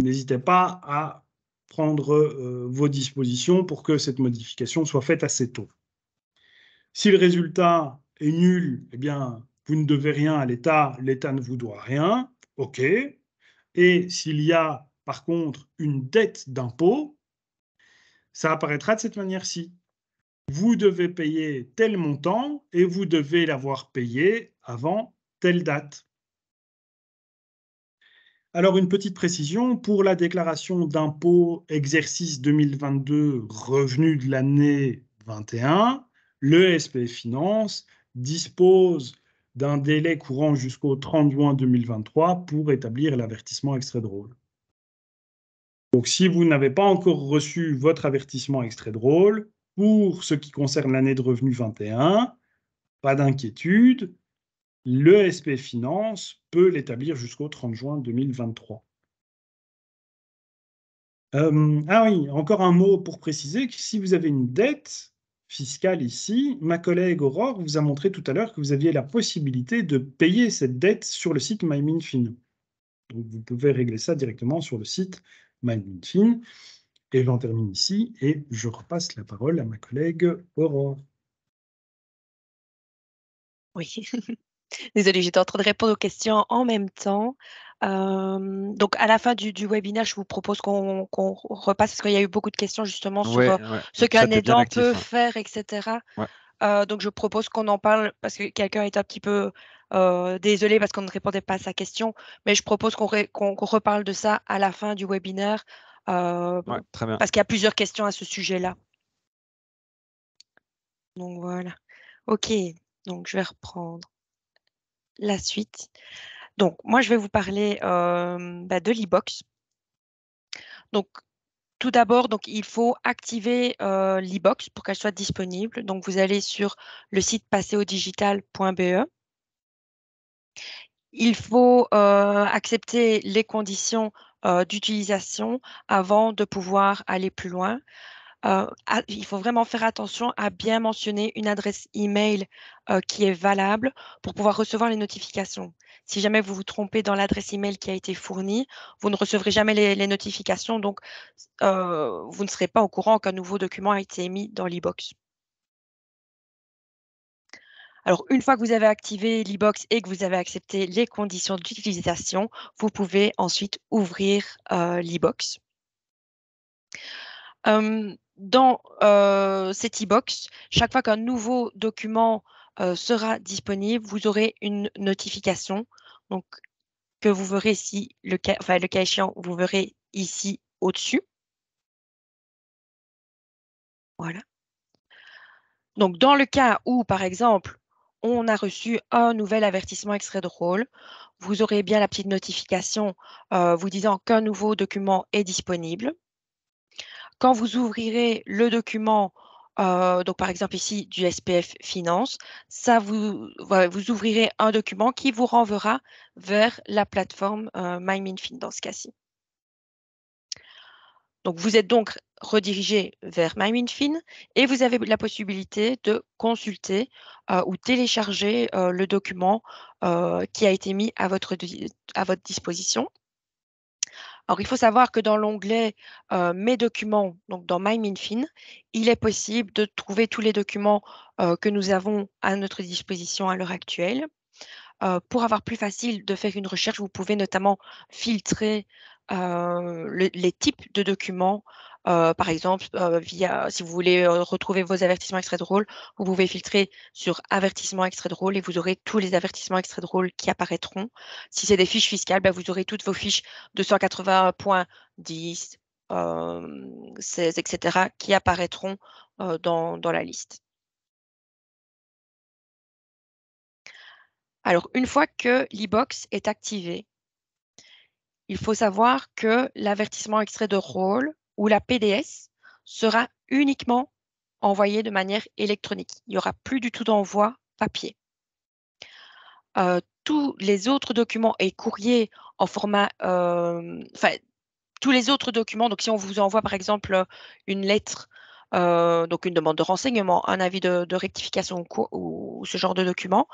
n'hésitez pas à prendre euh, vos dispositions pour que cette modification soit faite assez tôt. Si le résultat est nul, eh bien, vous ne devez rien à l'État, l'État ne vous doit rien, OK. Et s'il y a par contre une dette d'impôt, ça apparaîtra de cette manière-ci. Vous devez payer tel montant et vous devez l'avoir payé avant telle date. Alors, une petite précision, pour la déclaration d'impôt exercice 2022 revenu de l'année 21, le SPF Finance dispose d'un délai courant jusqu'au 30 juin 2023 pour établir l'avertissement extrait drôle. Donc, si vous n'avez pas encore reçu votre avertissement extrait drôle, pour ce qui concerne l'année de revenu 21, pas d'inquiétude, le SP Finance peut l'établir jusqu'au 30 juin 2023. Euh, ah oui, encore un mot pour préciser que si vous avez une dette fiscale ici, ma collègue Aurore vous a montré tout à l'heure que vous aviez la possibilité de payer cette dette sur le site MyMinFin. Donc vous pouvez régler ça directement sur le site MyMinFin. Et j'en termine ici et je repasse la parole à ma collègue Aurore. Oui, désolée, j'étais en train de répondre aux questions en même temps. donc, à la fin du, webinaire, je vous propose qu'on repasse parce qu'il y a eu beaucoup de questions justement sur euh, ce qu'un aidant peut hein. faire, etc. Euh, donc, je propose qu'on en parle parce que quelqu'un est un petit peu euh, désolé parce qu'on ne répondait pas à sa question, mais je propose qu'on reparle de ça à la fin du webinaire euh, parce qu'il y a plusieurs questions à ce sujet-là. Donc voilà. OK, donc je vais reprendre la suite. Donc moi, je vais vous parler bah, de l'e-box. Donc tout d'abord, donc il faut activer euh, l'e-box pour qu'elle soit disponible. Donc vous allez sur le site passéodigital.be. Il faut accepter les conditions euh, d'utilisation avant de pouvoir aller plus loin. Euh, il faut vraiment faire attention à bien mentionner une adresse email euh, qui est valable pour pouvoir recevoir les notifications. Si jamais vous vous trompez dans l'adresse email qui a été fournie, vous ne recevrez jamais les, notifications, donc vous ne serez pas au courant qu'un nouveau document a été émis dans l'e-box. Alors, une fois que vous avez activé l'e-box et que vous avez accepté les conditions d'utilisation, vous pouvez ensuite ouvrir euh, l'e-box. Dans euh, cette e-box, chaque fois qu'un nouveau document euh, sera disponible, vous aurez une notification donc, que vous verrez ici, le cas, enfin, le cas échéant, vous verrez ici au-dessus. Voilà. Donc, dans le cas où, par exemple, on a reçu un nouvel avertissement extrait de rôle. Vous aurez bien la petite notification euh, vous disant qu'un nouveau document est disponible. Quand vous ouvrirez le document, euh, donc par exemple ici du SPF Finance, ça vous, vous ouvrirez un document qui vous renverra vers la plateforme euh, MyMinFin dans ce cas-ci. Donc, vous êtes donc redirigé vers MyMinFin et vous avez la possibilité de consulter euh, ou télécharger euh, le document euh, qui a été mis à votre, à votre disposition. Alors, il faut savoir que dans l'onglet Mes documents, donc dans MyMinFin, il est possible de trouver tous les documents que nous avons à notre disposition à l'heure actuelle. pour avoir plus facile de faire une recherche, vous pouvez notamment filtrer les types de documents Euh, par exemple, via, si vous voulez retrouver vos avertissements extraits de rôle, vous pouvez filtrer sur avertissements extraits de rôle et vous aurez tous les avertissements extraits de rôle qui apparaîtront. Si c'est des fiches fiscales, ben, vous aurez toutes vos fiches 280.10, 16, etc., qui apparaîtront dans, dans la liste. Alors, une fois que l'e-box est activé, il faut savoir que l'avertissement extrait de rôle ou la PDS sera uniquement envoyé de manière électronique. Il n'y aura plus du tout d'envoi papier. Euh, tous les autres documents et courriers en format, euh, enfin, tous les autres documents, donc si on vous envoie par exemple une lettre, euh, donc une demande de renseignement, un avis de, rectification ou, ce genre de document,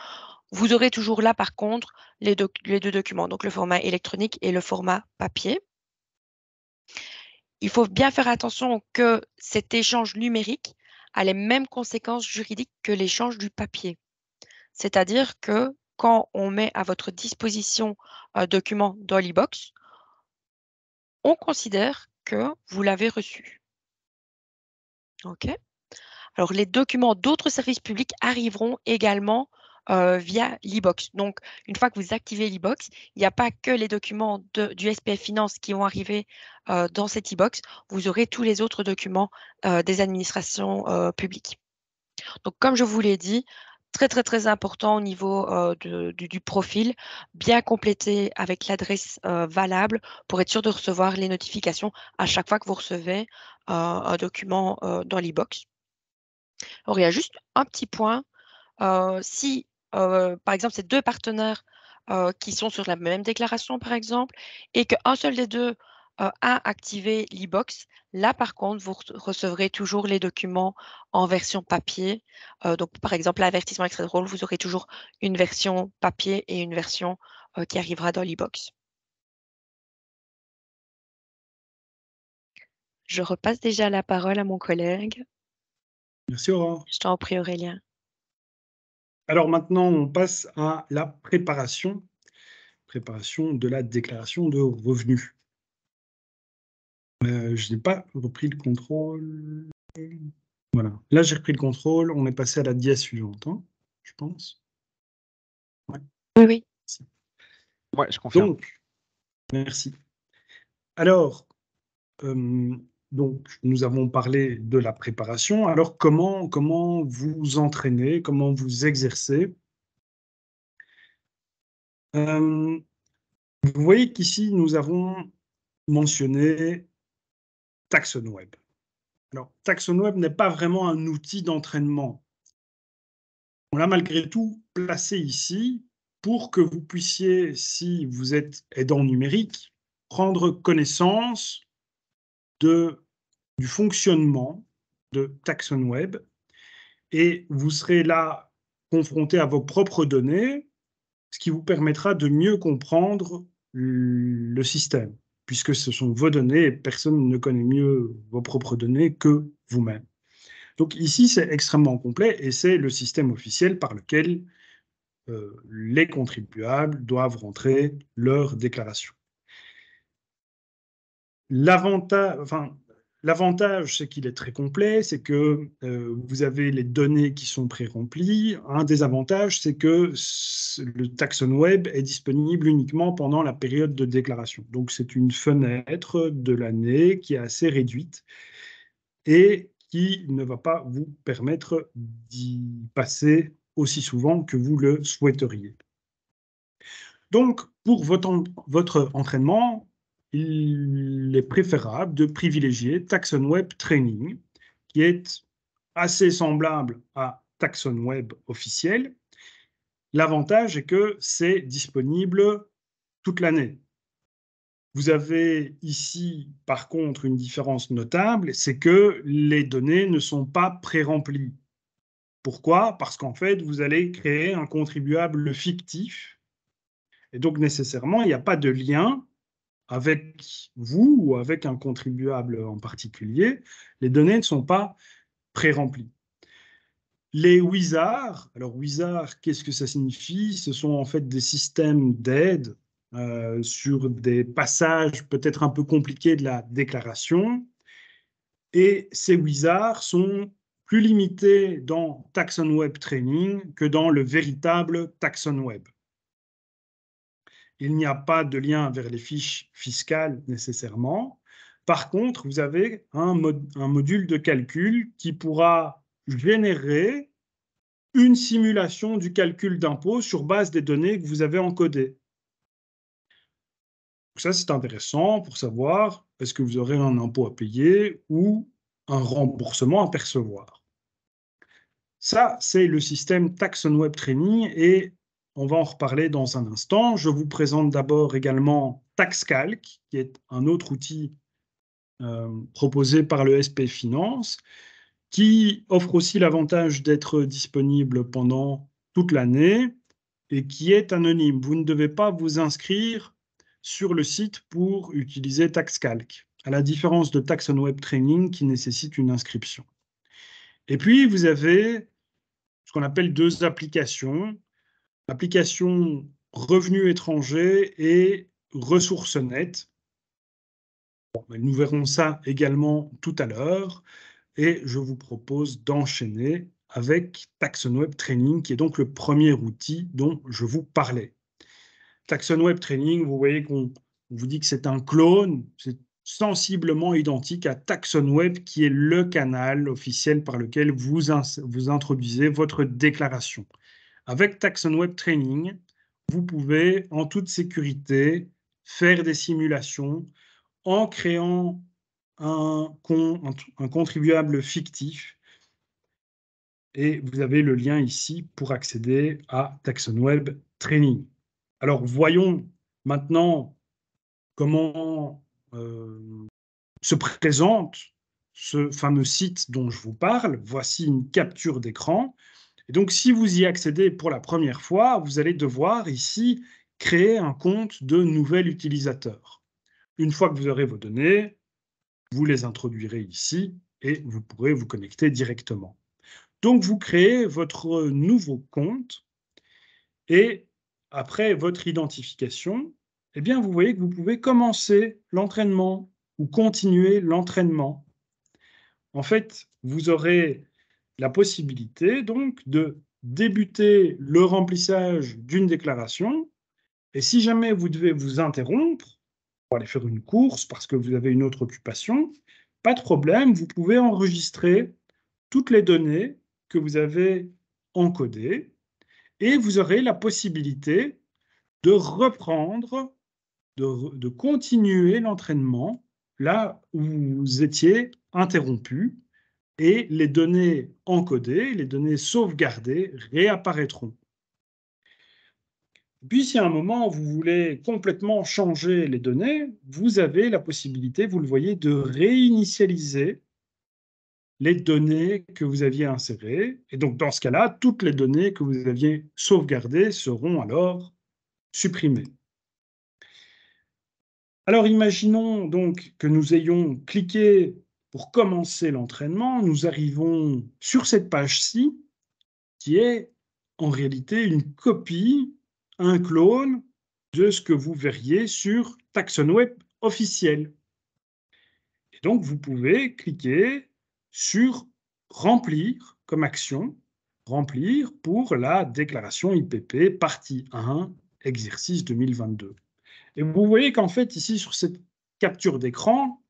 vous aurez toujours là, par contre, les, deux documents, donc le format électronique et le format papier. Il faut bien faire attention que cet échange numérique a les mêmes conséquences juridiques que l'échange du papier. C'est-à-dire que quand on met à votre disposition un document dans l'e-box, on considère que vous l'avez reçu. OK? Alors, les documents d'autres services publics arriveront également euh, via l'e-box. Donc, une fois que vous activez l'e-box, il n'y a pas que les documents du SPF Finance qui vont arriver euh, dans cette e-box, vous aurez tous les autres documents euh, des administrations publiques. Donc, comme je vous l'ai dit, très très très important au niveau du, profil, bien complété avec l'adresse valable pour être sûr de recevoir les notifications à chaque fois que vous recevez un document dans l'e-box. Alors il y a juste un petit point, si par exemple, c'est deux partenaires euh, qui sont sur la même déclaration, par exemple, et qu'un seul des deux euh, a activé l'e-box, là, par contre, vous recevrez toujours les documents en version papier. donc, par exemple, l'avertissement extrait de rôle, vous aurez toujours une version papier et une version qui arrivera dans l'e-box. Je repasse déjà la parole à mon collègue. Merci Aurore. Je t'en prie Aurélien. Alors maintenant, on passe à la préparation, préparation de la déclaration de revenus. Euh, je n'ai pas repris le contrôle. Voilà. Là, j'ai repris le contrôle. On est passé à la dièse suivante, hein, je pense. Oui, oui. Ouais, je confirme. Donc, merci. Alors, euh, donc, nous avons parlé de la préparation. Alors, comment, comment vous entraînez, comment vous exercez? Euh, Vous voyez qu'ici, nous avons mentionné TaxonWeb. Alors, TaxonWeb n'est pas vraiment un outil d'entraînement. On l'a malgré tout placé ici pour que vous puissiez, si vous êtes aidant numérique, prendre connaissance du fonctionnement de TaxonWeb et vous serez là confronté à vos propres données, ce qui vous permettra de mieux comprendre le système, puisque ce sont vos données et personne ne connaît mieux vos propres données que vous-même. Donc ici, c'est extrêmement complet et c'est le système officiel par lequel euh, les contribuables doivent rentrer leur déclaration. L'avantage, enfin, c'est qu'il est très complet, c'est que euh, vous avez les données qui sont pré-remplies. Un des avantages, c'est que le taxon web est disponible uniquement pendant la période de déclaration. Donc, c'est une fenêtre de l'année qui est assez réduite et qui ne va pas vous permettre d'y passer aussi souvent que vous le souhaiteriez. Donc, pour votre entraînement, il est préférable de privilégier Taxon Web Training, qui est assez semblable à Taxon Web officiel. L'avantage est que c'est disponible toute l'année. Vous avez ici, par contre, une différence notable, c'est que les données ne sont pas pré-remplies. Pourquoi? Parce qu'en fait, vous allez créer un contribuable fictif. Et donc, nécessairement, il n'y a pas de lien avec vous ou avec un contribuable en particulier, les données ne sont pas pré-remplies. Les wizards, alors wizards, qu'est-ce que ça signifie? Ce sont en fait des systèmes d'aide euh, sur des passages peut-être un peu compliqués de la déclaration. Et ces wizards sont plus limités dans Taxon Web Training que dans le véritable Taxon Web. Il n'y a pas de lien vers les fiches fiscales nécessairement. Par contre, vous avez un, module de calcul qui pourra générer une simulation du calcul d'impôt sur base des données que vous avez encodées. ça, c'est intéressant pour savoir est-ce que vous aurez un impôt à payer ou un remboursement à percevoir. Ça, c'est le système Taxon Web Training et on va en reparler dans un instant. Je vous présente d'abord également TaxCalc, qui est un autre outil euh, proposé par le SP Finance, qui offre aussi l'avantage d'être disponible pendant toute l'année et qui est anonyme. Vous ne devez pas vous inscrire sur le site pour utiliser TaxCalc, à la différence de Taxon Web Training qui nécessite une inscription. Et puis, vous avez ce qu'on appelle deux applications. L'application Revenus étrangers et Ressources nettes. nous verrons ça également tout à l'heure et je vous propose d'enchaîner avec Taxon Web Training, qui est donc le premier outil dont je vous parlais. Taxon Web Training, vous voyez qu'on vous dit que c'est un clone, c'est sensiblement identique à Taxon Web, qui est le canal officiel par lequel vous, vous introduisez votre déclaration. Avec Taxon Web Training, vous pouvez en toute sécurité faire des simulations en créant un, contribuable fictif. Et vous avez le lien ici pour accéder à Taxon Web Training. Alors, voyons maintenant comment euh, se présente ce fameux site dont je vous parle. Voici une capture d'écran. Et donc, si vous y accédez pour la première fois, vous allez devoir ici créer un compte de nouvel utilisateur. Une fois que vous aurez vos données, vous les introduirez ici et vous pourrez vous connecter directement. Donc, vous créez votre nouveau compte et après votre identification, eh bien, vous voyez que vous pouvez commencer l'entraînement ou continuer l'entraînement. En fait, vous aurez la possibilité donc de débuter le remplissage d'une déclaration. Et si jamais vous devez vous interrompre, pour aller faire une course parce que vous avez une autre occupation, pas de problème, vous pouvez enregistrer toutes les données que vous avez encodées et vous aurez la possibilité de reprendre, de, de continuer l'entraînement là où vous étiez interrompu et les données encodées, les données sauvegardées réapparaîtront. Puis, si à un moment vous voulez complètement changer les données, vous avez la possibilité, vous le voyez, de réinitialiser les données que vous aviez insérées. Et donc, dans ce cas-là, toutes les données que vous aviez sauvegardées seront alors supprimées. Alors, imaginons donc que nous ayons cliqué pour commencer l'entraînement. Nous arrivons sur cette page-ci, qui est en réalité une copie un clone de ce que vous verriez sur Taxon Web officiel. Et donc, vous pouvez cliquer sur Remplir comme action, remplir pour la déclaration IPP partie 1, exercice 2022. Et vous voyez qu'en fait, ici, sur cette capture d'écran,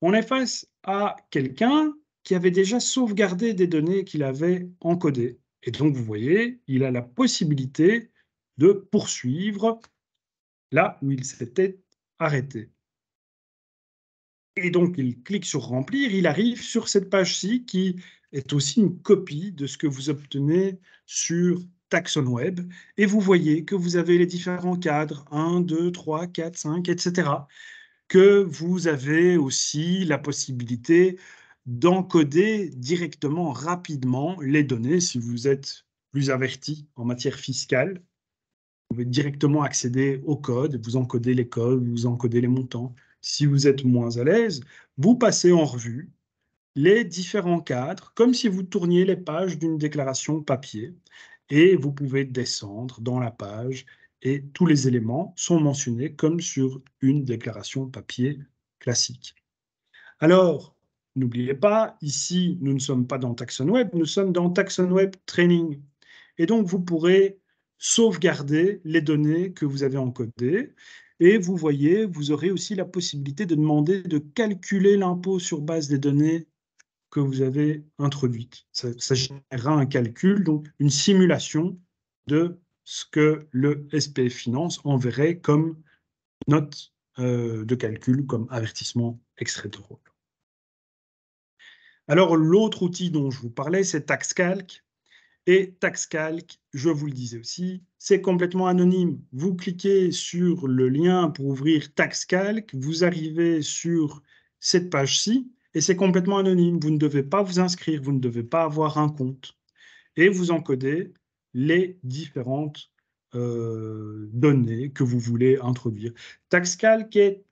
on est face à quelqu'un qui avait déjà sauvegardé des données qu'il avait encodées. Et donc, vous voyez, il a la possibilité de poursuivre là où il s'était arrêté. Et donc, il clique sur Remplir, il arrive sur cette page-ci qui est aussi une copie de ce que vous obtenez sur Taxon Web. Et vous voyez que vous avez les différents cadres, 1, 2, 3, 4, 5, etc. Que vous avez aussi la possibilité d'encoder directement, rapidement les données si vous êtes plus averti en matière fiscale vous pouvez directement accéder au code, vous encodez les codes, vous encodez les montants. Si vous êtes moins à l'aise, vous passez en revue les différents cadres, comme si vous tourniez les pages d'une déclaration papier, et vous pouvez descendre dans la page, et tous les éléments sont mentionnés comme sur une déclaration papier classique. Alors, n'oubliez pas, ici, nous ne sommes pas dans TaxonWeb, nous sommes dans TaxonWeb Training. Et donc, vous pourrez sauvegarder les données que vous avez encodées. Et vous voyez, vous aurez aussi la possibilité de demander de calculer l'impôt sur base des données que vous avez introduites. Ça, ça, générera un calcul, donc une simulation de ce que le SPF Finance enverrait comme note euh, de calcul, comme avertissement extrait de rôle. Alors, l'autre outil dont je vous parlais, c'est TaxCalc. Et TaxCalc, je vous le disais aussi, c'est complètement anonyme. Vous cliquez sur le lien pour ouvrir TaxCalc, vous arrivez sur cette page-ci, et c'est complètement anonyme. Vous ne devez pas vous inscrire, vous ne devez pas avoir un compte. Et vous encodez les différentes euh, données que vous voulez introduire. TaxCalc est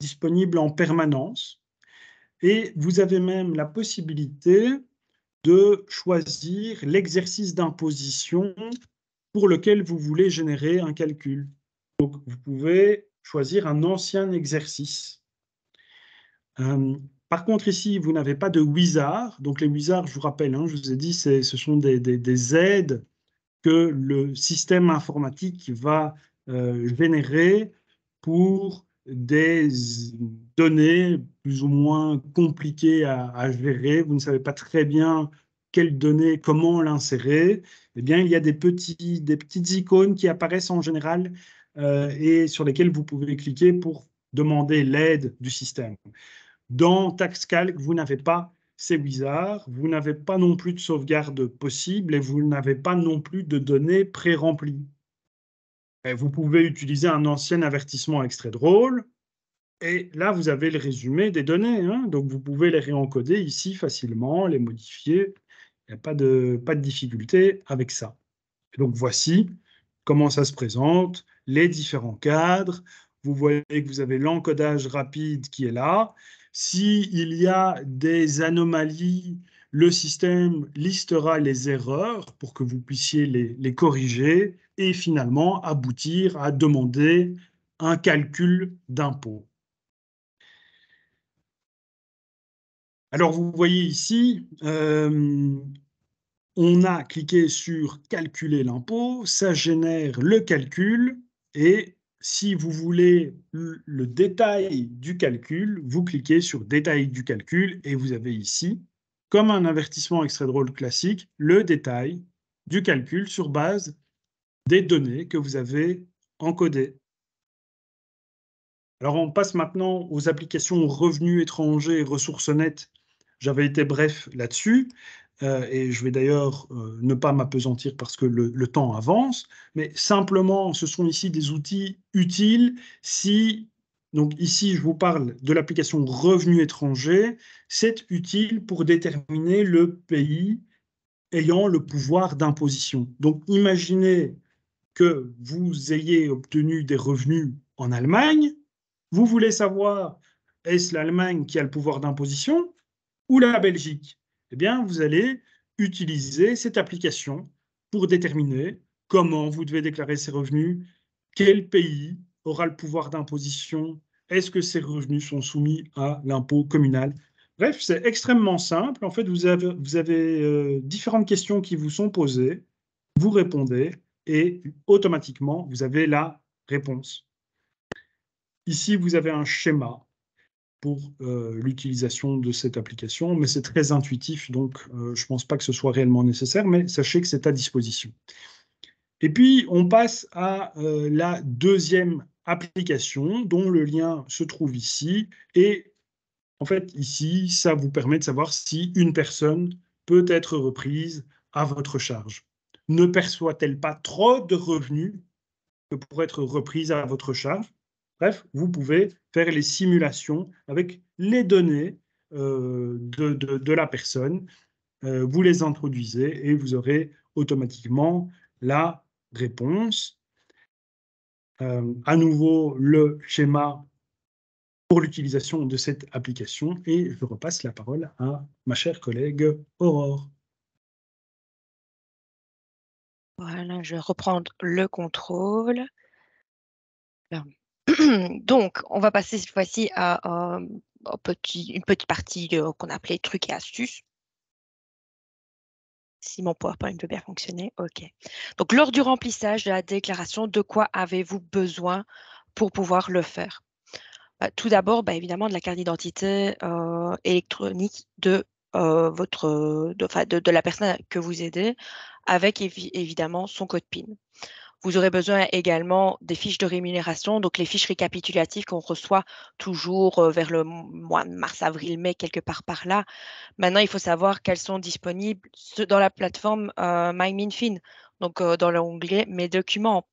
disponible en permanence et vous avez même la possibilité de choisir l'exercice d'imposition pour lequel vous voulez générer un calcul. Donc, vous pouvez choisir un ancien exercice. Euh, par contre, ici, vous n'avez pas de wizard. Donc, les wizards, je vous rappelle, hein, je vous ai dit, ce sont des, des, aides que le système informatique va euh, générer pour des données plus ou moins compliquées à, gérer. Vous ne savez pas très bien quelles données, comment l'insérer. Eh bien, il y a des, petits, des petites icônes qui apparaissent en général euh, et sur lesquelles vous pouvez cliquer pour demander l'aide du système. Dans TaxCalc, vous n'avez pas ces wizards, vous n'avez pas non plus de sauvegarde possible et vous n'avez pas non plus de données pré-remplies. Vous pouvez utiliser un ancien avertissement extrait de rôle, et là, vous avez le résumé des données. Hein. donc, vous pouvez les réencoder ici facilement, les modifier. Il n'y a pas de difficulté avec ça. donc, voici comment ça se présente, les différents cadres. Vous voyez que vous avez l'encodage rapide qui est là. S'il y a des anomalies, le système listera les erreurs pour que vous puissiez les, corriger et finalement aboutir à demander un calcul d'impôt. Alors vous voyez ici, euh, on a cliqué sur calculer l'impôt, ça génère le calcul et si vous voulez le détail du calcul, vous cliquez sur détail du calcul et vous avez ici, comme un avertissement extrait de rôle classique, le détail du calcul sur base des données que vous avez encodées. Alors on passe maintenant aux applications revenus étrangers et ressources nettes. J'avais été bref là-dessus. Euh, et je vais d'ailleurs euh, ne pas m'apesantir parce que le, temps avance, mais simplement, ce sont ici des outils utiles si, donc ici, je vous parle de l'application revenu étranger, c'est utile pour déterminer le pays ayant le pouvoir d'imposition. Donc, imaginez que vous ayez obtenu des revenus en Allemagne, vous voulez savoir est-ce l'Allemagne qui a le pouvoir d'imposition ou la Belgique? Eh bien, vous allez utiliser cette application pour déterminer comment vous devez déclarer ces revenus, quel pays aura le pouvoir d'imposition, est-ce que ces revenus sont soumis à l'impôt communal. Bref, c'est extrêmement simple. En fait, vous avez, euh, différentes questions qui vous sont posées, vous répondez et automatiquement, vous avez la réponse. Ici, vous avez un schéma pour euh, l'utilisation de cette application, mais c'est très intuitif, donc euh, je ne pense pas que ce soit réellement nécessaire, mais sachez que c'est à disposition. Et puis, on passe à euh, la deuxième application dont le lien se trouve ici. Et en fait, ici, ça vous permet de savoir si une personne peut être reprise à votre charge. Ne perçoit-elle pas trop de revenus pour être reprise à votre charge? Bref, vous pouvez faire les simulations avec les données euh, de, la personne. Euh, vous les introduisez et vous aurez automatiquement la réponse. Euh, à nouveau, le schéma pour l'utilisation de cette application et je repasse la parole à ma chère collègue Aurore. Voilà, je vais reprendre le contrôle. Donc, on va passer cette fois-ci à euh, une petite partie qu'on appelait trucs et astuces. Si mon PowerPoint veut bien fonctionner, OK. Donc, lors du remplissage de la déclaration, de quoi avez-vous besoin pour pouvoir le faire? Bah, Tout d'abord, bah, évidemment, de la carte d'identité euh, électronique de, euh, votre, de, la personne que vous aidez, avec évidemment son code PIN. Vous aurez besoin également des fiches de rémunération, donc les fiches récapitulatives qu'on reçoit toujours euh, vers le mois de mars, avril, mai, quelque part par là. Maintenant, il faut savoir qu'elles sont disponibles dans la plateforme euh, MyMinFin, donc euh, dans l'onglet Mes documents.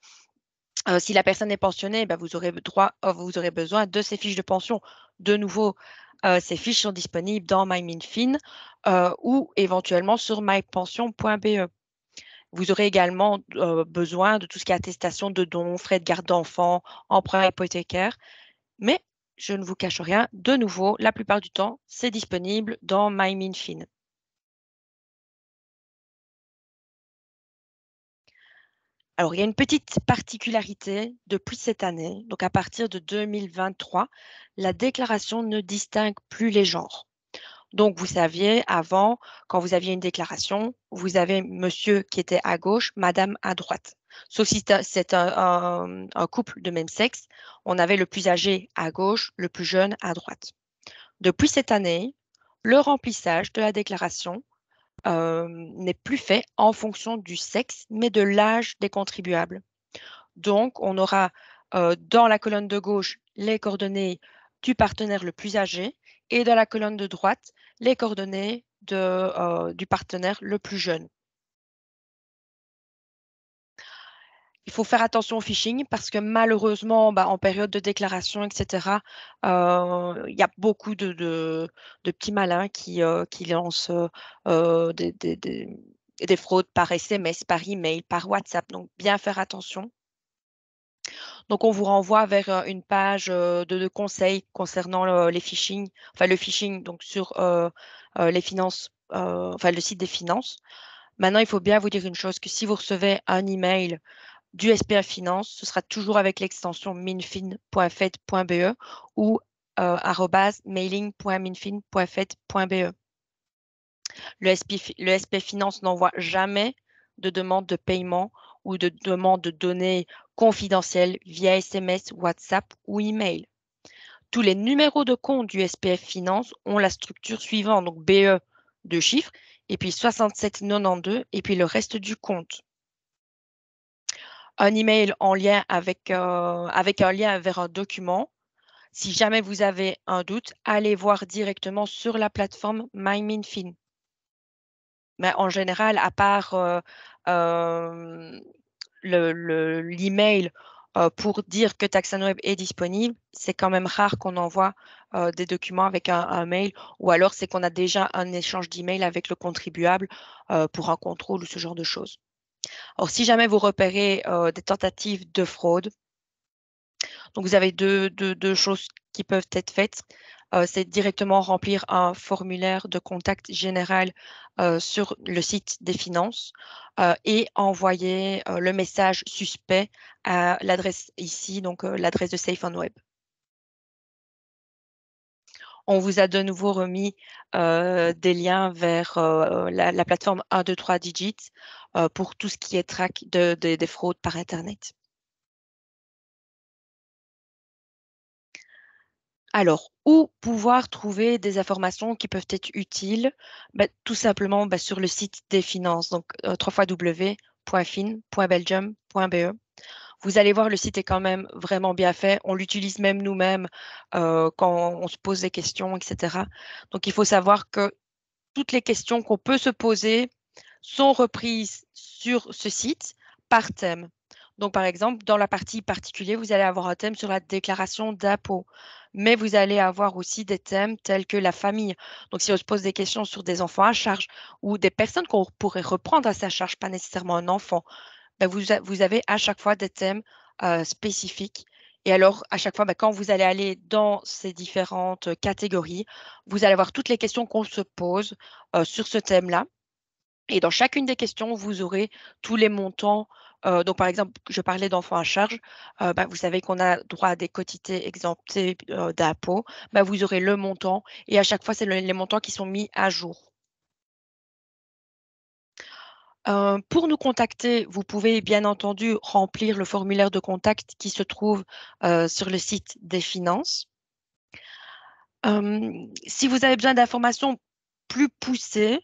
si la personne est pensionnée, ben, vous, aurez droit, vous aurez besoin de ces fiches de pension. De nouveau, ces fiches sont disponibles dans MyMinFin ou éventuellement sur mypension.be. Vous aurez également besoin de tout ce qui est attestation de dons, frais de garde d'enfants, emprunt hypothécaire. Mais je ne vous cache rien, de nouveau, la plupart du temps, c'est disponible dans MyMinFin. Alors, il y a une petite particularité depuis cette année. Donc, à partir de 2023, la déclaration ne distingue plus les genres. Donc, vous saviez, avant, quand vous aviez une déclaration, vous avez monsieur qui était à gauche, madame à droite. Sauf si c'est un, couple de même sexe, on avait le plus âgé à gauche, le plus jeune à droite. Depuis cette année, le remplissage de la déclaration euh, n'est plus fait en fonction du sexe, mais de l'âge des contribuables. Donc, on aura euh, dans la colonne de gauche les coordonnées du partenaire le plus âgé et dans la colonne de droite, les coordonnées euh, du partenaire le plus jeune. Il faut faire attention au phishing parce que malheureusement, bah, en période de déclaration, etc., euh, il y a beaucoup de, petits malins qui, euh, lancent des, des, fraudes par SMS, par email, par WhatsApp. Donc, bien faire attention. Donc, on vous renvoie vers une page de, conseils concernant les phishing, enfin le phishing donc sur les finances, enfin le site des finances. Maintenant, il faut bien vous dire une chose, que si vous recevez un email du SPA Finance, ce sera toujours avec l'extension minfin.fed.be ou mailing.minfin.fed.be. Le SP, le SP Finance n'envoie jamais de demande de paiement ou de demande de données confidentielles via SMS, WhatsApp ou email. Tous les numéros de compte du SPF Finance ont la structure suivante, donc BE deux chiffres, et puis 6792, et puis le reste du compte. Un email en lien avec, euh, avec un lien vers un document. Si jamais vous avez un doute, allez voir directement sur la plateforme MyMinFin. Mais en général, à part euh, l'email euh, pour dire que Taxanweb est disponible, c'est quand même rare qu'on envoie euh, des documents avec un, mail ou alors c'est qu'on a déjà un échange d'email avec le contribuable euh, pour un contrôle ou ce genre de choses. Alors, si jamais vous repérez des tentatives de fraude, donc vous avez deux choses qui peuvent être faites. Euh, c'est directement remplir un formulaire de contact général euh, sur le site des finances euh, et envoyer le message suspect à l'adresse ici, donc l'adresse de Safe on Web. On vous a de nouveau remis des liens vers la, plateforme 1, 2, 3 Digits pour tout ce qui est track des fraudes par Internet. Alors, où pouvoir trouver des informations qui peuvent être utiles bah, Tout simplement bah, sur le site des finances, donc euh, www.fin.belgium.be. Vous allez voir, le site est quand même vraiment bien fait. On l'utilise même nous-mêmes euh, quand on se pose des questions, etc. Donc, il faut savoir que toutes les questions qu'on peut se poser sont reprises sur ce site par thème. Donc, par exemple, dans la partie particulier, vous allez avoir un thème sur la déclaration d'impôt mais vous allez avoir aussi des thèmes tels que la famille. Donc, si on se pose des questions sur des enfants à charge ou des personnes qu'on pourrait reprendre à sa charge, pas nécessairement un enfant, ben vous, avez à chaque fois des thèmes euh, spécifiques. Et alors, à chaque fois, ben, quand vous allez aller dans ces différentes catégories, vous allez avoir toutes les questions qu'on se pose euh, sur ce thème-là. Et dans chacune des questions, vous aurez tous les montants Donc, par exemple, je parlais d'enfants à charge. Bah, vous savez qu'on a droit à des quotités exemptées d'impôts. Bah, vous aurez le montant et à chaque fois, c'est les montants qui sont mis à jour. pour nous contacter, vous pouvez bien entendu remplir le formulaire de contact qui se trouve sur le site des finances. si vous avez besoin d'informations plus poussées,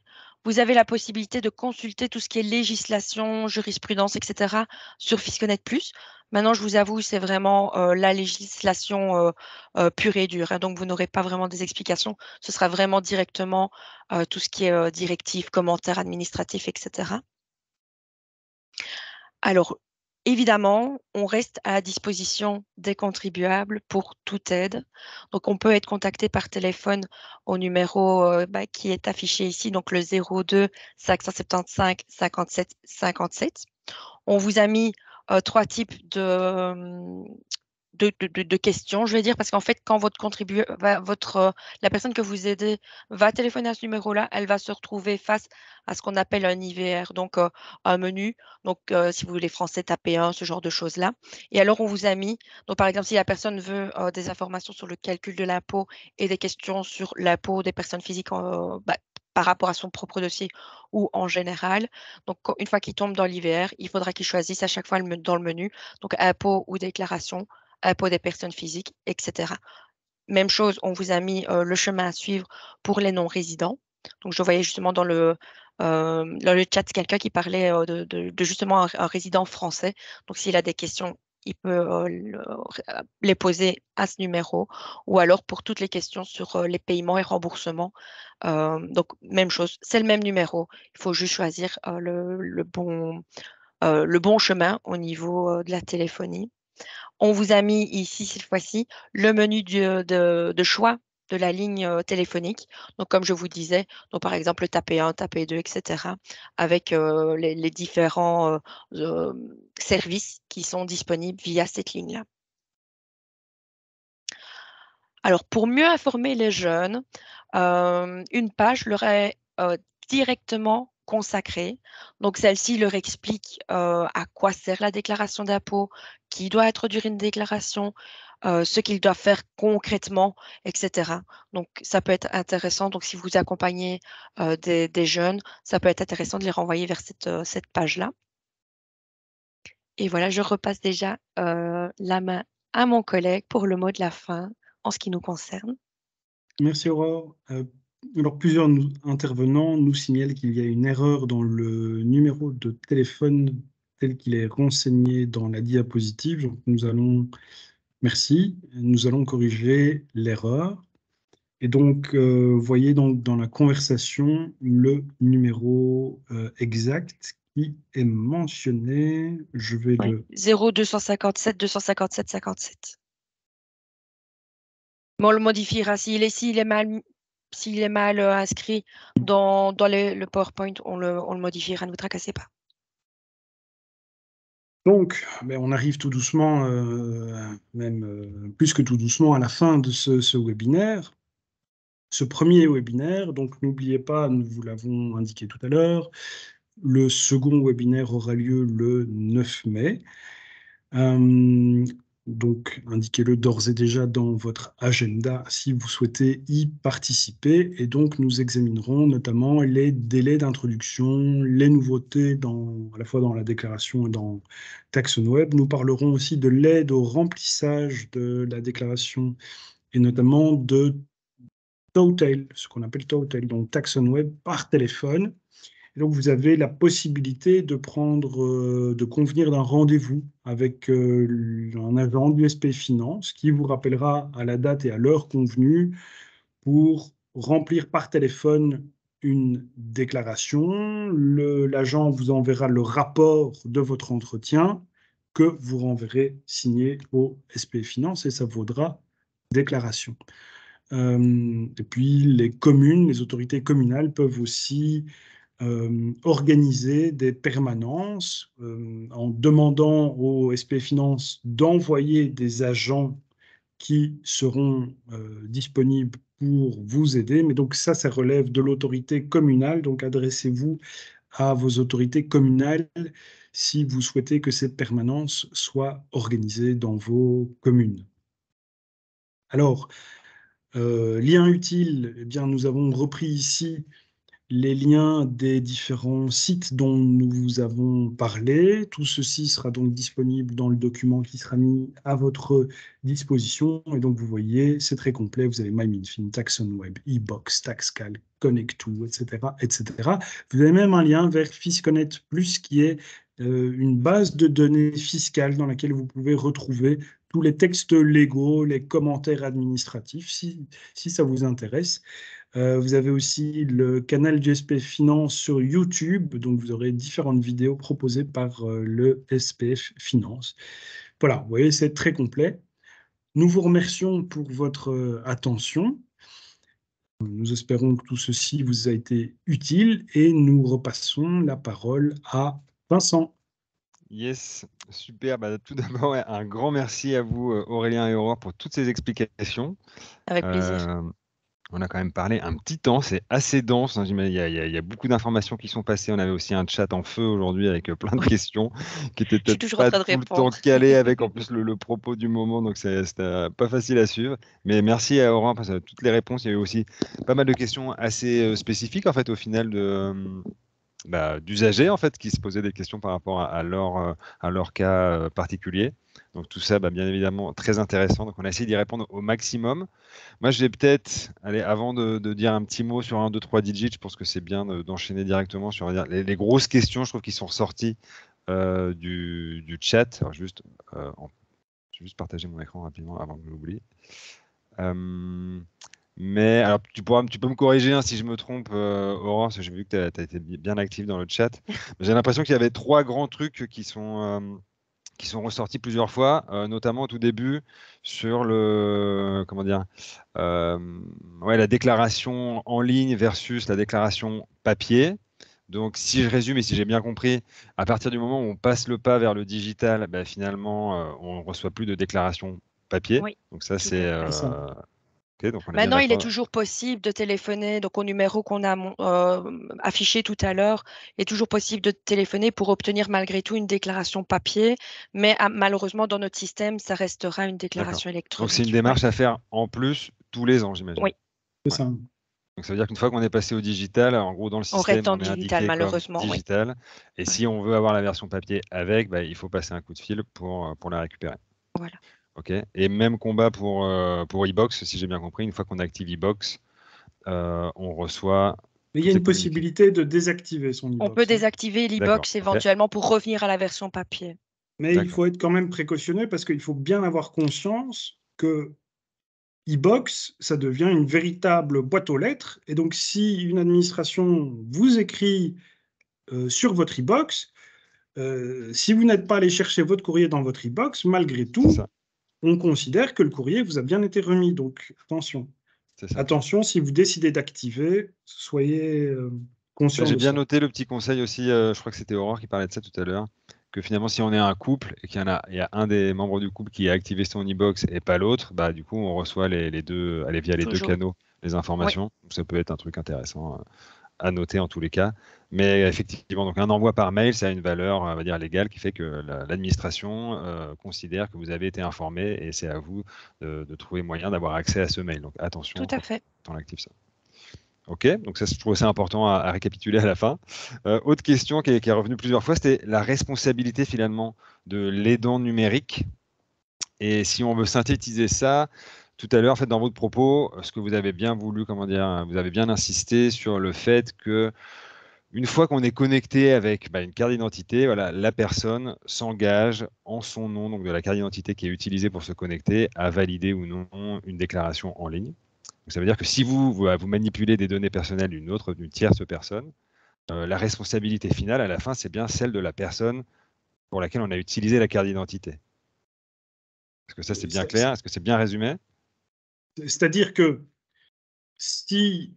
vous avez la possibilité de consulter tout ce qui est législation, jurisprudence, etc. sur Fisconet Plus. Maintenant, je vous avoue, c'est vraiment euh, la législation euh, euh, pure et dure. Hein. donc, vous n'aurez pas vraiment des explications. Ce sera vraiment directement tout ce qui est directive, commentaires administratifs, etc. Alors, Évidemment, on reste à disposition des contribuables pour toute aide. Donc, on peut être contacté par téléphone au numéro euh, bah, qui est affiché ici, donc le 02 575 57 57. On vous a mis euh, trois types de, de, questions, je vais dire, parce qu'en fait, quand votre votre, euh, la personne que vous aidez va téléphoner à ce numéro-là, elle va se retrouver face à ce qu'on appelle un IVR, donc euh, un menu. Donc, euh, si vous voulez français, tapez 1, ce genre de choses-là. Et alors, on vous a mis, donc par exemple, si la personne veut des informations sur le calcul de l'impôt et des questions sur l'impôt des personnes physiques bah, par rapport à son propre dossier ou en général. Donc, une fois qu'il tombe dans l'IVR, il faudra qu'il choisisse à chaque fois dans le menu, donc impôt ou déclaration, pour des personnes physiques, etc. Même chose, on vous a mis euh, le chemin à suivre pour les non-résidents. Donc, je voyais justement dans le, euh, le chat quelqu'un qui parlait euh, de, justement un, résident français. Donc, s'il a des questions, il peut les poser à ce numéro. Ou alors pour toutes les questions sur les paiements et remboursements. donc, même chose, c'est le même numéro. Il faut juste choisir le, bon, le bon chemin au niveau de la téléphonie. On vous a mis ici, cette fois-ci, le menu de, choix de la ligne euh, téléphonique. Donc, comme je vous disais, par exemple, taper 1, taper 2, etc., avec euh, les, différents euh, services qui sont disponibles via cette ligne-là. Alors, pour mieux informer les jeunes, une page leur est directement consacrée. Donc, celle-ci leur explique à quoi sert la déclaration d'impôt, qui doit introduire une déclaration, ce qu'ils doivent faire concrètement, etc. Donc, ça peut être intéressant. Donc, si vous accompagnez des, jeunes, ça peut être intéressant de les renvoyer vers cette, cette page-là. Et voilà, je repasse déjà la main à mon collègue pour le mot de la fin en ce qui nous concerne. Merci Aurore. Alors, plusieurs intervenants nous signalent qu'il y a une erreur dans le numéro de téléphone tel qu'il est renseigné dans la diapositive. Donc, nous allons, merci, nous allons corriger l'erreur. Et donc, euh, vous voyez donc dans la conversation le numéro euh, exact qui est mentionné. Je vais le. 0257 257 57. on le modifiera. S'il est, est mal s'il est mal euh, inscrit dans, le PowerPoint, on le, modifiera, ne vous tracassez pas. Donc, ben, on arrive tout doucement, euh, même euh, plus que tout doucement, à la fin de ce, webinaire. Ce premier webinaire, donc n'oubliez pas, nous vous l'avons indiqué tout à l'heure, le second webinaire aura lieu le 9 mai. Donc, indiquez-le d'ores et déjà dans votre agenda si vous souhaitez y participer. Et donc, nous examinerons notamment les délais d'introduction, les nouveautés dans, à la fois dans la déclaration et dans Taxon Web. Nous parlerons aussi de l'aide au remplissage de la déclaration et notamment de Total, ce qu'on appelle Total, donc Taxon Web par téléphone donc, vous avez la possibilité de prendre, euh, de convenir d'un rendez-vous avec euh, un agent du SP Finance qui vous rappellera à la date et à l'heure convenue pour remplir par téléphone une déclaration. L'agent vous enverra le rapport de votre entretien que vous renverrez signé au SP Finance et ça vaudra déclaration. Euh, et puis les communes, les autorités communales peuvent aussi euh, organiser des permanences euh, en demandant au SP Finance d'envoyer des agents qui seront euh, disponibles pour vous aider. Mais donc ça, ça relève de l'autorité communale. Donc adressez-vous à vos autorités communales si vous souhaitez que cette permanence soit organisée dans vos communes. Alors, lien utile, eh bien, nous avons repris ici les liens des différents sites dont nous vous avons parlé. Tout ceci sera donc disponible dans le document qui sera mis à votre disposition. Et donc, vous voyez, c'est très complet. Vous avez MyMinFin, TaxonWeb, eBox, TaxCalc, Connect2, etc., etc. Vous avez même un lien vers Fisconet Plus qui est euh, une base de données fiscales dans laquelle vous pouvez retrouver tous les textes légaux, les commentaires administratifs, si ça vous intéresse. Euh, vous avez aussi le canal du SPF Finance sur YouTube, donc vous aurez différentes vidéos proposées par euh, le SPF Finance. Voilà, vous voyez, c'est très complet. Nous vous remercions pour votre euh, attention. Nous espérons que tout ceci vous a été utile et nous repassons la parole à Vincent. Yes, super. Bah, tout d'abord, un grand merci à vous, Aurélien et Aurore, pour toutes ces explications. Avec plaisir. On a quand même parlé un petit temps, c'est assez dense. Hein, il, y a, beaucoup d'informations qui sont passées. On avait aussi un chat en feu aujourd'hui avec euh, plein de questions qui étaient peut-être pas tout le temps calées avec en plus le, propos du moment. Donc c'était pas facile à suivre. Mais merci à Aurore parce que toutes les réponses. Il y avait aussi pas mal de questions assez euh, spécifiques en fait au final de euh, bah, d'usagers en fait qui se posaient des questions par rapport à, leur, à leur cas particulier. Donc tout ça, bah, bien évidemment, très intéressant. Donc on a essayé d'y répondre au maximum. Moi, je vais peut-être, allez, avant de, dire un petit mot sur un, 2, 3 digits, je pense que c'est bien d'enchaîner directement sur les, grosses questions, je trouve, qui sont ressorties euh, du, chat. Juste, euh, je vais juste partager mon écran rapidement avant que je l'oublie. Euh, mais alors, tu, pourras, tu peux me corriger hein, si je me trompe, Aurore, parce que j'ai vu que tu as, été bien actif dans le chat. J'ai l'impression qu'il y avait trois grands trucs qui sont qui sont ressortis plusieurs fois, euh, notamment au tout début sur le comment dire euh, ouais, la déclaration en ligne versus la déclaration papier. Donc, si je résume et si j'ai bien compris, à partir du moment où on passe le pas vers le digital, ben, finalement, euh, on ne reçoit plus de déclaration papier. Donc ça, c'est Maintenant, il est toujours possible de téléphoner donc au numéro qu'on a euh, affiché tout à l'heure. Il est toujours possible de téléphoner pour obtenir malgré tout une déclaration papier, mais ah, malheureusement dans notre système, ça restera une déclaration électronique. Donc c'est une démarche à faire en plus tous les ans, j'imagine. Oui. C'est ça. Donc ça veut dire qu'une fois qu'on est passé au digital, en gros dans le système, on reste en digital malheureusement. Digital. Et si on veut avoir la version papier avec, bah, il faut passer un coup de fil pour, pour la récupérer. Voilà. Ok. Et même combat pour, euh, pour e-box, si j'ai bien compris. Une fois qu'on active e-box, euh, on reçoit. Mais il y a une possibilité de désactiver son e-box. On peut désactiver l'e-box éventuellement pour revenir à la version papier. Mais il faut être quand même précautionneux parce qu'il faut bien avoir conscience que e-box, ça devient une véritable boîte aux lettres. Et donc, si une administration vous écrit euh, sur votre e-box, si vous n'êtes pas allé chercher votre courrier dans votre e-box, malgré tout, on considère que le courrier vous a bien été remis. Donc attention. Attention, si vous décidez d'activer, soyez euh, conscient. J'ai bien noté le petit conseil aussi, euh, je crois que c'était Aurore qui parlait de ça tout à l'heure, que finalement si on est un couple et qu'il y, en a, il y a un des membres du couple qui a activé son e-box et pas l'autre, bah, du coup on reçoit les, deux, allez, via les deux canaux les informations. Ça peut être un truc intéressant euh, à noter en tous les cas. Mais effectivement, donc un envoi par mail, ça a une valeur, on va dire, légale qui fait que l'administration euh, considère que vous avez été informé et c'est à vous de, trouver moyen d'avoir accès à ce mail. Donc attention Tout à fait. on active ça. Ok, donc ça, je trouve c'est important à, récapituler à la fin. Euh, autre question qui est, qui est revenue plusieurs fois, c'était la responsabilité finalement de l'aidant numérique. Et si on veut synthétiser ça, tout à l'heure, en fait, dans votre propos, ce que vous avez bien voulu, comment dire, vous avez bien insisté sur le fait que une fois qu'on est connecté avec bah, une carte d'identité, voilà, la personne s'engage en son nom, donc de la carte d'identité qui est utilisée pour se connecter, à valider ou non une déclaration en ligne. ça veut dire que si vous, vous, manipulez des données personnelles d'une autre, d'une tierce personne, euh, la responsabilité finale à la fin, c'est bien celle de la personne pour laquelle on a utilisé la carte d'identité. Est-ce que ça c'est bien clair? Est-ce que c'est bien résumé? C'est-à-dire que si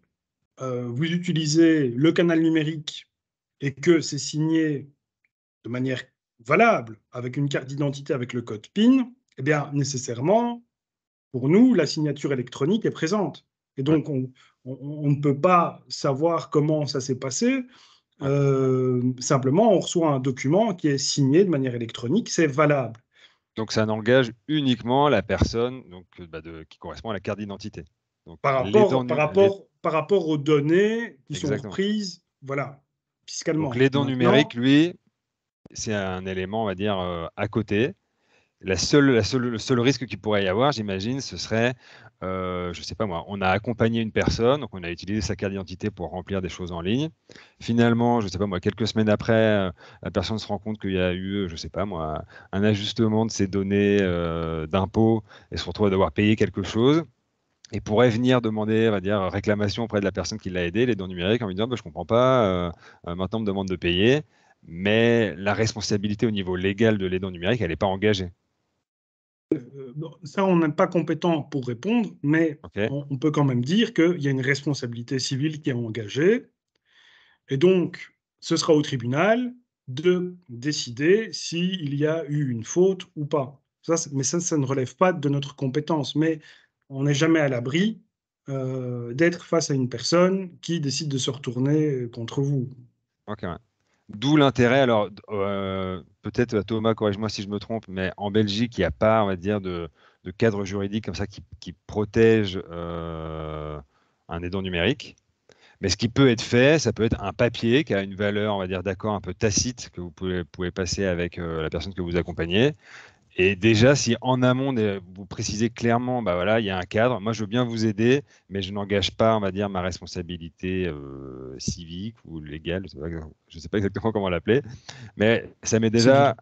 euh, vous utilisez le canal numérique et que c'est signé de manière valable avec une carte d'identité avec le code PIN, eh bien nécessairement, pour nous, la signature électronique est présente. Et donc, on, ne peut pas savoir comment ça s'est passé simplement, on reçoit un document qui est signé de manière électronique, c'est valable. Donc ça n'engage uniquement la personne donc, bah, de, qui correspond à la carte d'identité. Par rapport, par, rapport, par rapport aux données qui sont prises, voilà, fiscalement. Donc les dons numériques, lui, c'est un élément, on va dire, à côté. La seule, la le seul risque qu'il pourrait y avoir, j'imagine, ce serait, euh, je ne sais pas moi, on a accompagné une personne, donc on a utilisé sa carte d'identité pour remplir des choses en ligne. Finalement, je ne sais pas moi, quelques semaines après, euh, la personne se rend compte qu'il y a eu, je ne sais pas moi, un ajustement de ses données euh, d'impôt et se retrouve à devoir payer quelque chose. Et pourrait venir demander, on va dire, réclamation auprès de la personne qui l'a aidé, les dons numériques, en lui disant bah, Je ne comprends pas, maintenant on me demande de payer mais la responsabilité au niveau légal de l'aidant numérique, elle n'est pas engagée. Euh, ça, on n'est pas compétent pour répondre, mais on, peut quand même dire qu'il y a une responsabilité civile qui est engagée. Et donc, ce sera au tribunal de décider s'il y a eu une faute ou pas. Ça, mais ça, ça ne relève pas de notre compétence. Mais on n'est jamais à l'abri euh, d'être face à une personne qui décide de se retourner contre vous. Ok, D'où l'intérêt, alors euh, peut-être euh, Thomas, corrige-moi si je me trompe, mais en Belgique, il n'y a pas, on va de, cadre juridique comme ça qui, protège euh, un aidant numérique. Mais ce qui peut être fait, ça peut être un papier qui a une valeur, on va dire, d'accord, un peu tacite que vous pouvez passer avec la personne que vous accompagnez. Et déjà, si en amont, vous précisez clairement, bah voilà, il y a un cadre, moi je veux bien vous aider, mais je n'engage pas, on va dire, ma responsabilité euh, civique ou légale, je ne sais, pas exactement comment l'appeler, mais ça met déjà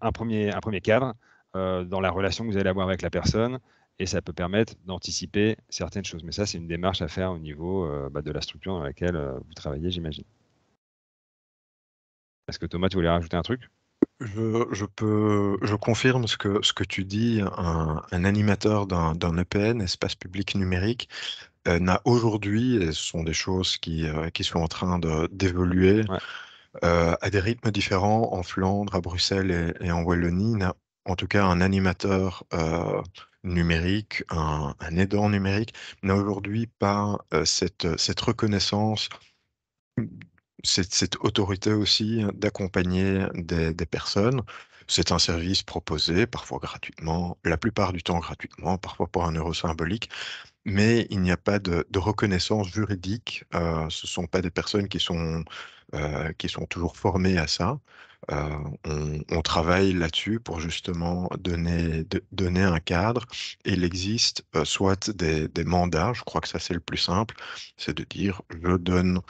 un, premier, un premier cadre euh, dans la relation que vous allez avoir avec la personne, et ça peut permettre d'anticiper certaines choses. Mais ça, c'est une démarche à faire au niveau euh, bah, de la structure dans laquelle vous travaillez, j'imagine. Est-ce que Thomas, tu voulais rajouter un truc? Je, peux, je confirme ce que, ce que tu dis. Un, animateur d'un EPN, espace public numérique, euh, n'a aujourd'hui, et ce sont des choses qui, euh, qui sont en train d'évoluer euh, à des rythmes différents en Flandre, à Bruxelles et, en Wallonie, n'a en tout cas un animateur numérique, un, aidant numérique, n'a aujourd'hui pas cette, cette reconnaissance cette, autorité aussi d'accompagner des, personnes. C'est un service proposé, parfois gratuitement, la plupart du temps gratuitement, parfois pour un euro symbolique, mais il n'y a pas de, reconnaissance juridique. Euh, ce ne sont pas des personnes qui sont, euh, qui sont toujours formées à ça. Euh, on, travaille là-dessus pour justement donner, donner un cadre. Et il existe soit des, mandats, je crois que ça c'est le plus simple, c'est de dire je donne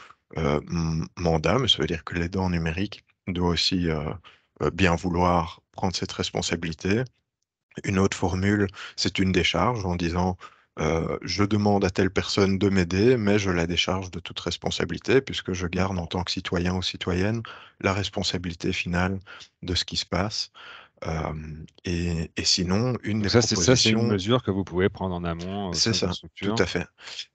mandat, mais ça veut dire que l'aidant numérique doit aussi euh, euh, bien vouloir prendre cette responsabilité. Une autre formule, c'est une décharge en disant je demande à telle personne de m'aider, mais je la décharge de toute responsabilité, puisque je garde en tant que citoyen ou citoyenne la responsabilité finale de ce qui se passe. Et, sinon, une des ça, Ça, c'est une mesure que vous pouvez prendre en amont. C'est ça, tout à fait.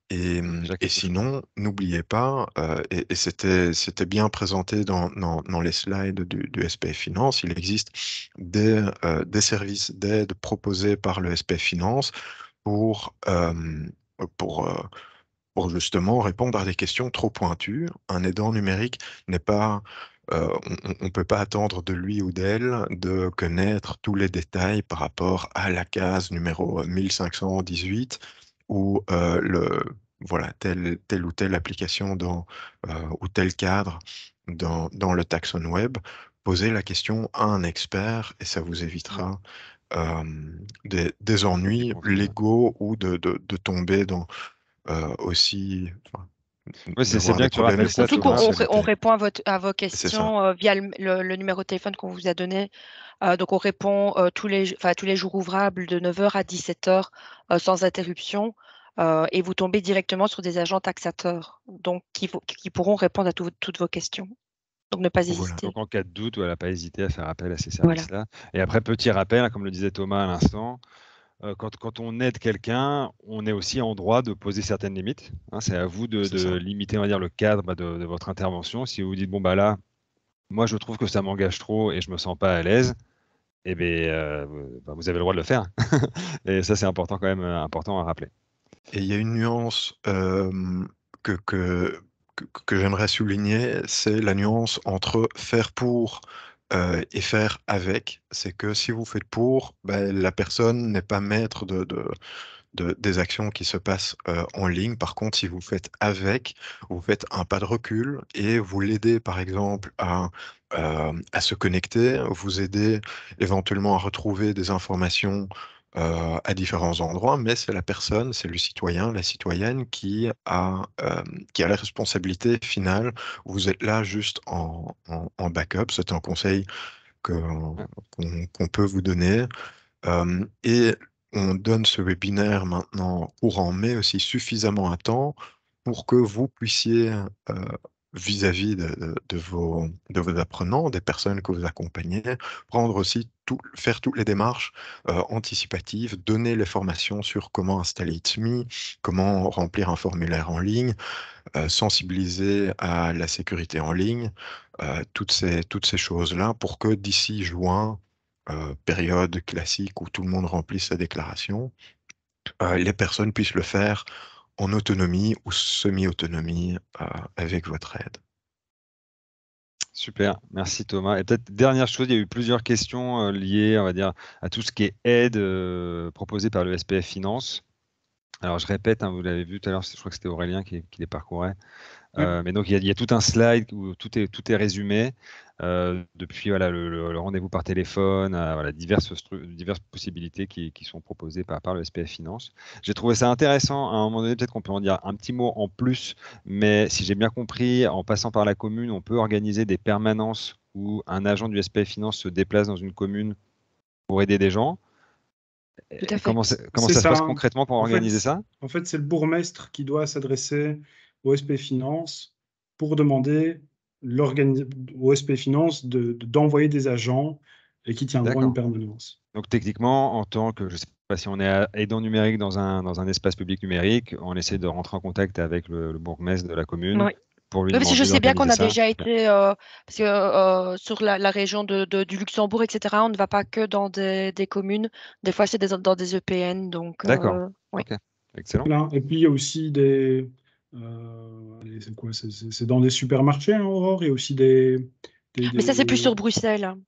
Et, et sinon, n'oubliez pas, et, c'était, c'était bien présenté dans, dans, les slides du, du, SPF Finance, il existe des, des services d'aide proposés par le SPF Finance pour, pour, pour justement répondre à des questions trop pointues. Un aidant numérique n'est pas on ne peut pas attendre de lui ou d'elle de connaître tous les détails par rapport à la case numéro 1518 ou le, voilà, telle, telle ou telle application dans, ou tel cadre dans, dans, le taxon web. Posez la question à un expert et ça vous évitera des, ennuis légaux ou de, de, tomber dans aussi c'est bien que tu rappelles ça. Surtout qu'on on répond à, votre, à vos questions euh, via le, numéro de téléphone qu'on vous a donné. Euh, donc, on répond euh, tous, les, tous les jours ouvrables de 9h à 17h sans interruption. et vous tombez directement sur des agents taxateurs donc, qui, qui pourront répondre à toutes vos questions. Donc, ne pas hésiter. Donc, en cas de doute, voilà, pas hésiter à faire appel à ces services-là. Et après, petit rappel, hein, comme le disait Thomas à l'instant, euh, quand, on aide quelqu'un, on est aussi en droit de poser certaines limites. Hein. c'est à vous de, limiter, on va dire, le cadre bah, de, votre intervention. Si vous vous dites, bon, bah là, moi, je trouve que ça m'engage trop et je me sens pas à l'aise, eh bien, euh, bah, vous avez le droit de le faire. et ça, c'est important quand même, euh, important à rappeler. Et il y a une nuance que, que, que, j'aimerais souligner, c'est la nuance entre faire pour euh, et faire avec. C'est que si vous faites pour, ben, la personne n'est pas maître de, de, des actions qui se passent euh, en ligne. Par contre, si vous faites avec, vous faites un pas de recul et vous l'aidez, par exemple, à, euh, à se connecter, vous aidez éventuellement à retrouver des informations euh, à différents endroits, mais c'est la personne, c'est le citoyen, la citoyenne qui a, euh, qui a la responsabilité finale. Vous êtes là juste en, en, backup, c'est un conseil qu'on peut vous donner. Euh, et on donne ce webinaire maintenant courant mai aussi suffisamment à temps pour que vous puissiez vis-à-vis de, vos, apprenants, des personnes que vous accompagnez, prendre aussi tout, faire toutes les démarches euh, anticipatives, donner les formations sur comment installer ITSMI, comment remplir un formulaire en ligne, euh, sensibiliser à la sécurité en ligne, euh, toutes ces, toutes ces choses-là pour que d'ici juin, période classique où tout le monde remplit sa déclaration, les personnes puissent le faire en autonomie ou semi-autonomie euh, avec votre aide. Super, merci Thomas. Et peut-être dernière chose, il y a eu plusieurs questions euh, liées, on va dire, à tout ce qui est aide euh, proposée par le SPF Finance. Alors je répète, hein, vous l'avez vu tout à l'heure, je crois que c'était Aurélien qui, les parcourait. Mais donc il y, a, tout un slide où tout est, tout est résumé. Euh, depuis voilà, le, rendez-vous par téléphone, euh, voilà, diverses, diverses possibilités qui, sont proposées par, par, le SPF Finance. J'ai trouvé ça intéressant. À un moment donné, peut-être qu'on peut en dire un petit mot en plus, mais si j'ai bien compris, en passant par la commune, on peut organiser des permanences où un agent du SPF Finance se déplace dans une commune pour aider des gens. Comment, ça, se passe concrètement pour organiser ça? En fait, c'est le bourgmestre qui doit s'adresser au SPF Finance pour demander au SP Finance d'envoyer des agents et qui tiendront une permanence. Donc techniquement, en tant que, je ne sais pas si on est aidant numérique dans un, dans un espace public numérique, on essaie de rentrer en contact avec le, bourgmestre de la commune. Oui. Pour lui je sais bien qu'on a déjà été, euh, parce que euh, sur la, région de, du Luxembourg, etc., on ne va pas que dans des, des communes. Des fois, c'est dans des EPN. Donc, euh, D'accord. Excellent. Et puis, il y a aussi des, c'est quoi C'est dans des supermarchés, hein, Aurore Il y a aussi des. Mais ça, c'est plus sur Bruxelles. Hein.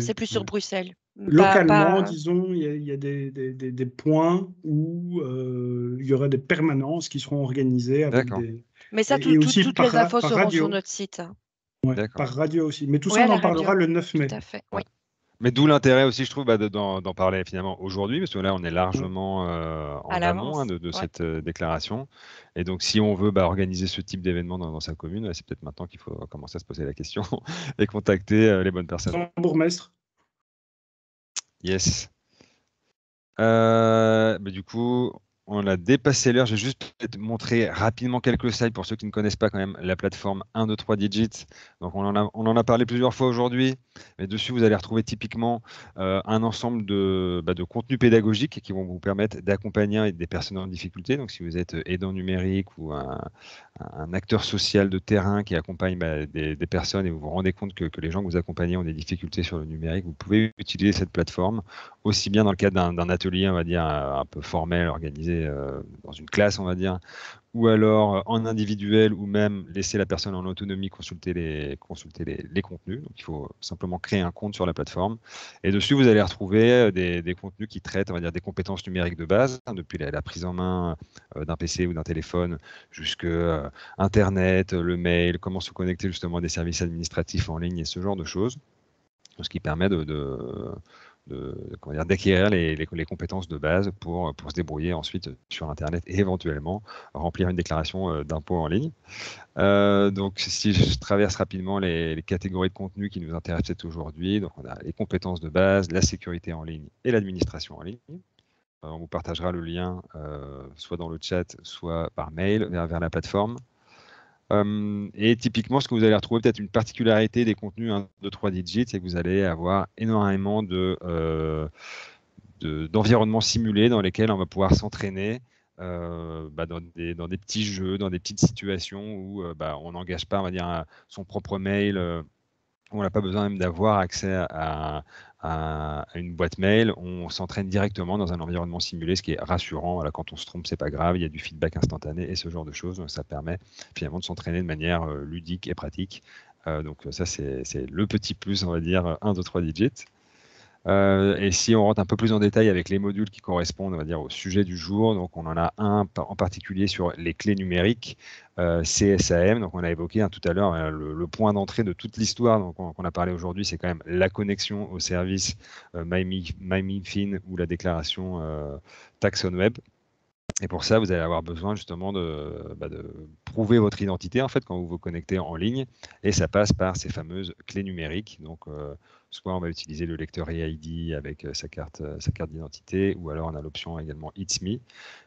c'est plus sur Bruxelles. Localement, disons, il y a, des, des, des, points où euh, il y aura des permanences qui seront organisées. Avec des... Mais ça, toutes les infos seront sur notre site. par radio aussi. Mais tout ça, on en parlera le 9 mai. Tout à fait, oui. Mais d'où l'intérêt aussi, je trouve, bah, d'en parler finalement aujourd'hui, parce que là, on est largement euh, en amont hein, de, cette euh, déclaration. Et donc, si on veut bah, organiser ce type d'événement dans, sa commune, c'est peut-être maintenant qu'il faut commencer à se poser la question et contacter euh, les bonnes personnes. bourgmestre. Yes. Bah, du coup, on a dépassé l'heure. J'ai juste montré rapidement quelques slides pour ceux qui ne connaissent pas quand même la plateforme 1, 2, 3 digits. Donc on en a, parlé plusieurs fois aujourd'hui, mais dessus vous allez retrouver typiquement euh, un ensemble de, bah, de contenus pédagogiques qui vont vous permettre d'accompagner des personnes en difficulté. Donc si vous êtes aidant numérique ou un, acteur social de terrain qui accompagne bah, des, personnes et vous vous rendez compte que, les gens que vous accompagnez ont des difficultés sur le numérique, vous pouvez utiliser cette plateforme aussi bien dans le cadre d'un atelier, on va dire, un peu formel, organisé euh, dans une classe, on va dire, ou alors euh, en individuel, ou même laisser la personne en autonomie consulter les, contenus. Il faut simplement créer un compte sur la plateforme. Et dessus, vous allez retrouver euh, des, contenus qui traitent, on va dire, des compétences numériques de base, hein, depuis la, prise en main d'un PC ou d'un téléphone jusqu'à Internet, le mail, comment se connecter justement à des services administratifs en ligne et ce genre de choses. Ce qui permet de d'acquérir les, compétences de base pour, se débrouiller ensuite sur Internet et éventuellement remplir une déclaration euh, d'impôt en ligne. Euh, donc, si je traverse rapidement les, catégories de contenu qui nous intéressent aujourd'hui, donc on a les compétences de base, la sécurité en ligne et l'administration en ligne. Euh, on vous partagera le lien soit dans le chat, soit par mail vers la plateforme. Euh, et typiquement, ce que vous allez retrouver, peut-être une particularité des contenus 1, 2, 3 digits, c'est que vous allez avoir énormément euh, de, d'environnements simulés dans lesquels on va pouvoir s'entraîner euh, bah, dans, des, dans, des, petits jeux, dans des petites situations où bah, on n'engage pas, on va dire, son propre mail On n'a pas besoin même d'avoir accès à, une boîte mail. On s'entraîne directement dans un environnement simulé, ce qui est rassurant. quand on se trompe, c'est pas grave. Il y a du feedback instantané et ce genre de choses. Donc, ça permet finalement de s'entraîner de manière euh, ludique et pratique. Euh, donc ça, c'est le petit plus, on va dire, 1, 2, 3 digits. Euh, et si on rentre un peu plus en détail avec les modules qui correspondent, on va dire, au sujet du jour, donc on en a un en particulier sur les clés numériques, euh, CSAM. Donc on a évoqué hein, tout à l'heure euh, le, point d'entrée de toute l'histoire qu'on a parlé aujourd'hui, c'est quand même la connexion au service MyMiFin ou la déclaration Tax on Web. Et pour ça, vous allez avoir besoin justement de, bah, de, prouver votre identité en fait quand vous vous connectez en ligne, et ça passe par ces fameuses clés numériques. Donc soit on va utiliser le lecteur EID avec euh, sa carte, euh, sa carte d'identité, ou alors on a l'option également It's Me.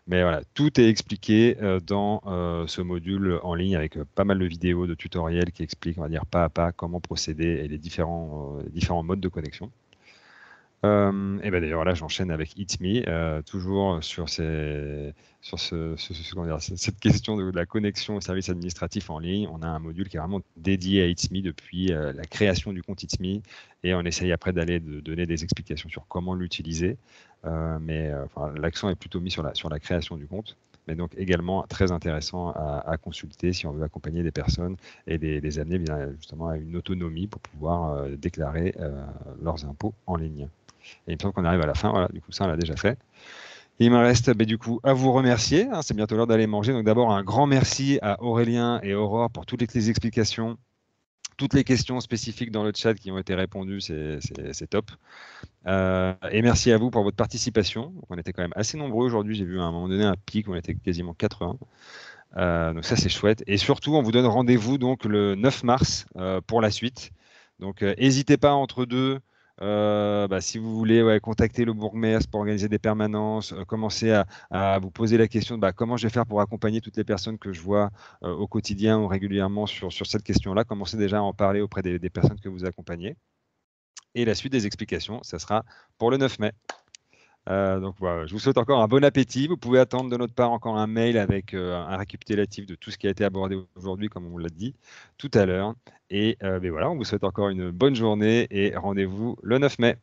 Mais voilà, tout est expliqué euh, dans ce module en ligne avec pas mal de vidéos, de tutoriels qui expliquent, on va dire, pas à pas comment procéder et les différents modes de connexion. Euh, et ben d'ailleurs là j'enchaîne avec It's Me, euh, toujours sur, ce, cette question de, la connexion au service administratif en ligne. On a un module qui est vraiment dédié à It's depuis euh, la création du compte It's Me et on essaye après d'aller de donner des explications sur comment l'utiliser. mais l'accent est plutôt mis sur la, création du compte mais donc également très intéressant à, consulter si on veut accompagner des personnes et les, amener justement à une autonomie pour pouvoir déclarer leurs impôts en ligne. Et il me semble qu'on arrive à la fin. Voilà, du coup, ça, on l'a déjà fait. Il me reste bah, du coup à vous remercier. Hein, c'est bientôt l'heure d'aller manger. Donc d'abord, un grand merci à Aurélien et Aurore pour toutes les explications, toutes les questions spécifiques dans le chat qui ont été répondues. C'est top. Euh, et merci à vous pour votre participation. on était quand même assez nombreux aujourd'hui. J'ai vu à un moment donné un pic, on était quasiment 80. Euh, donc ça, c'est chouette. Et surtout, on vous donne rendez-vous donc le 9 mars euh, pour la suite. Donc n'hésitez pas entre deux euh, bah, si vous voulez contacter le bourgmestre pour organiser des permanences, euh, commencer à, vous poser la question de bah, comment je vais faire pour accompagner toutes les personnes que je vois euh, au quotidien ou régulièrement sur, sur cette question-là, commencez déjà à en parler auprès des, des personnes que vous accompagnez. Et la suite des explications, ça sera pour le 9 mai. Euh, donc voilà, je vous souhaite encore un bon appétit. Vous pouvez attendre de notre part encore un mail avec euh, un récapitulatif de tout ce qui a été abordé aujourd'hui, comme on vous l'a dit tout à l'heure. Et euh, ben voilà, on vous souhaite encore une bonne journée et rendez-vous le 9 mai.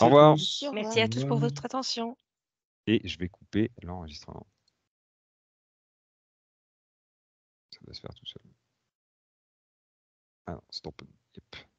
Au revoir. Merci à tous pour votre attention. Et je vais couper l'enregistrement. Ça va se faire tout seul. Ah non, stop. Yep.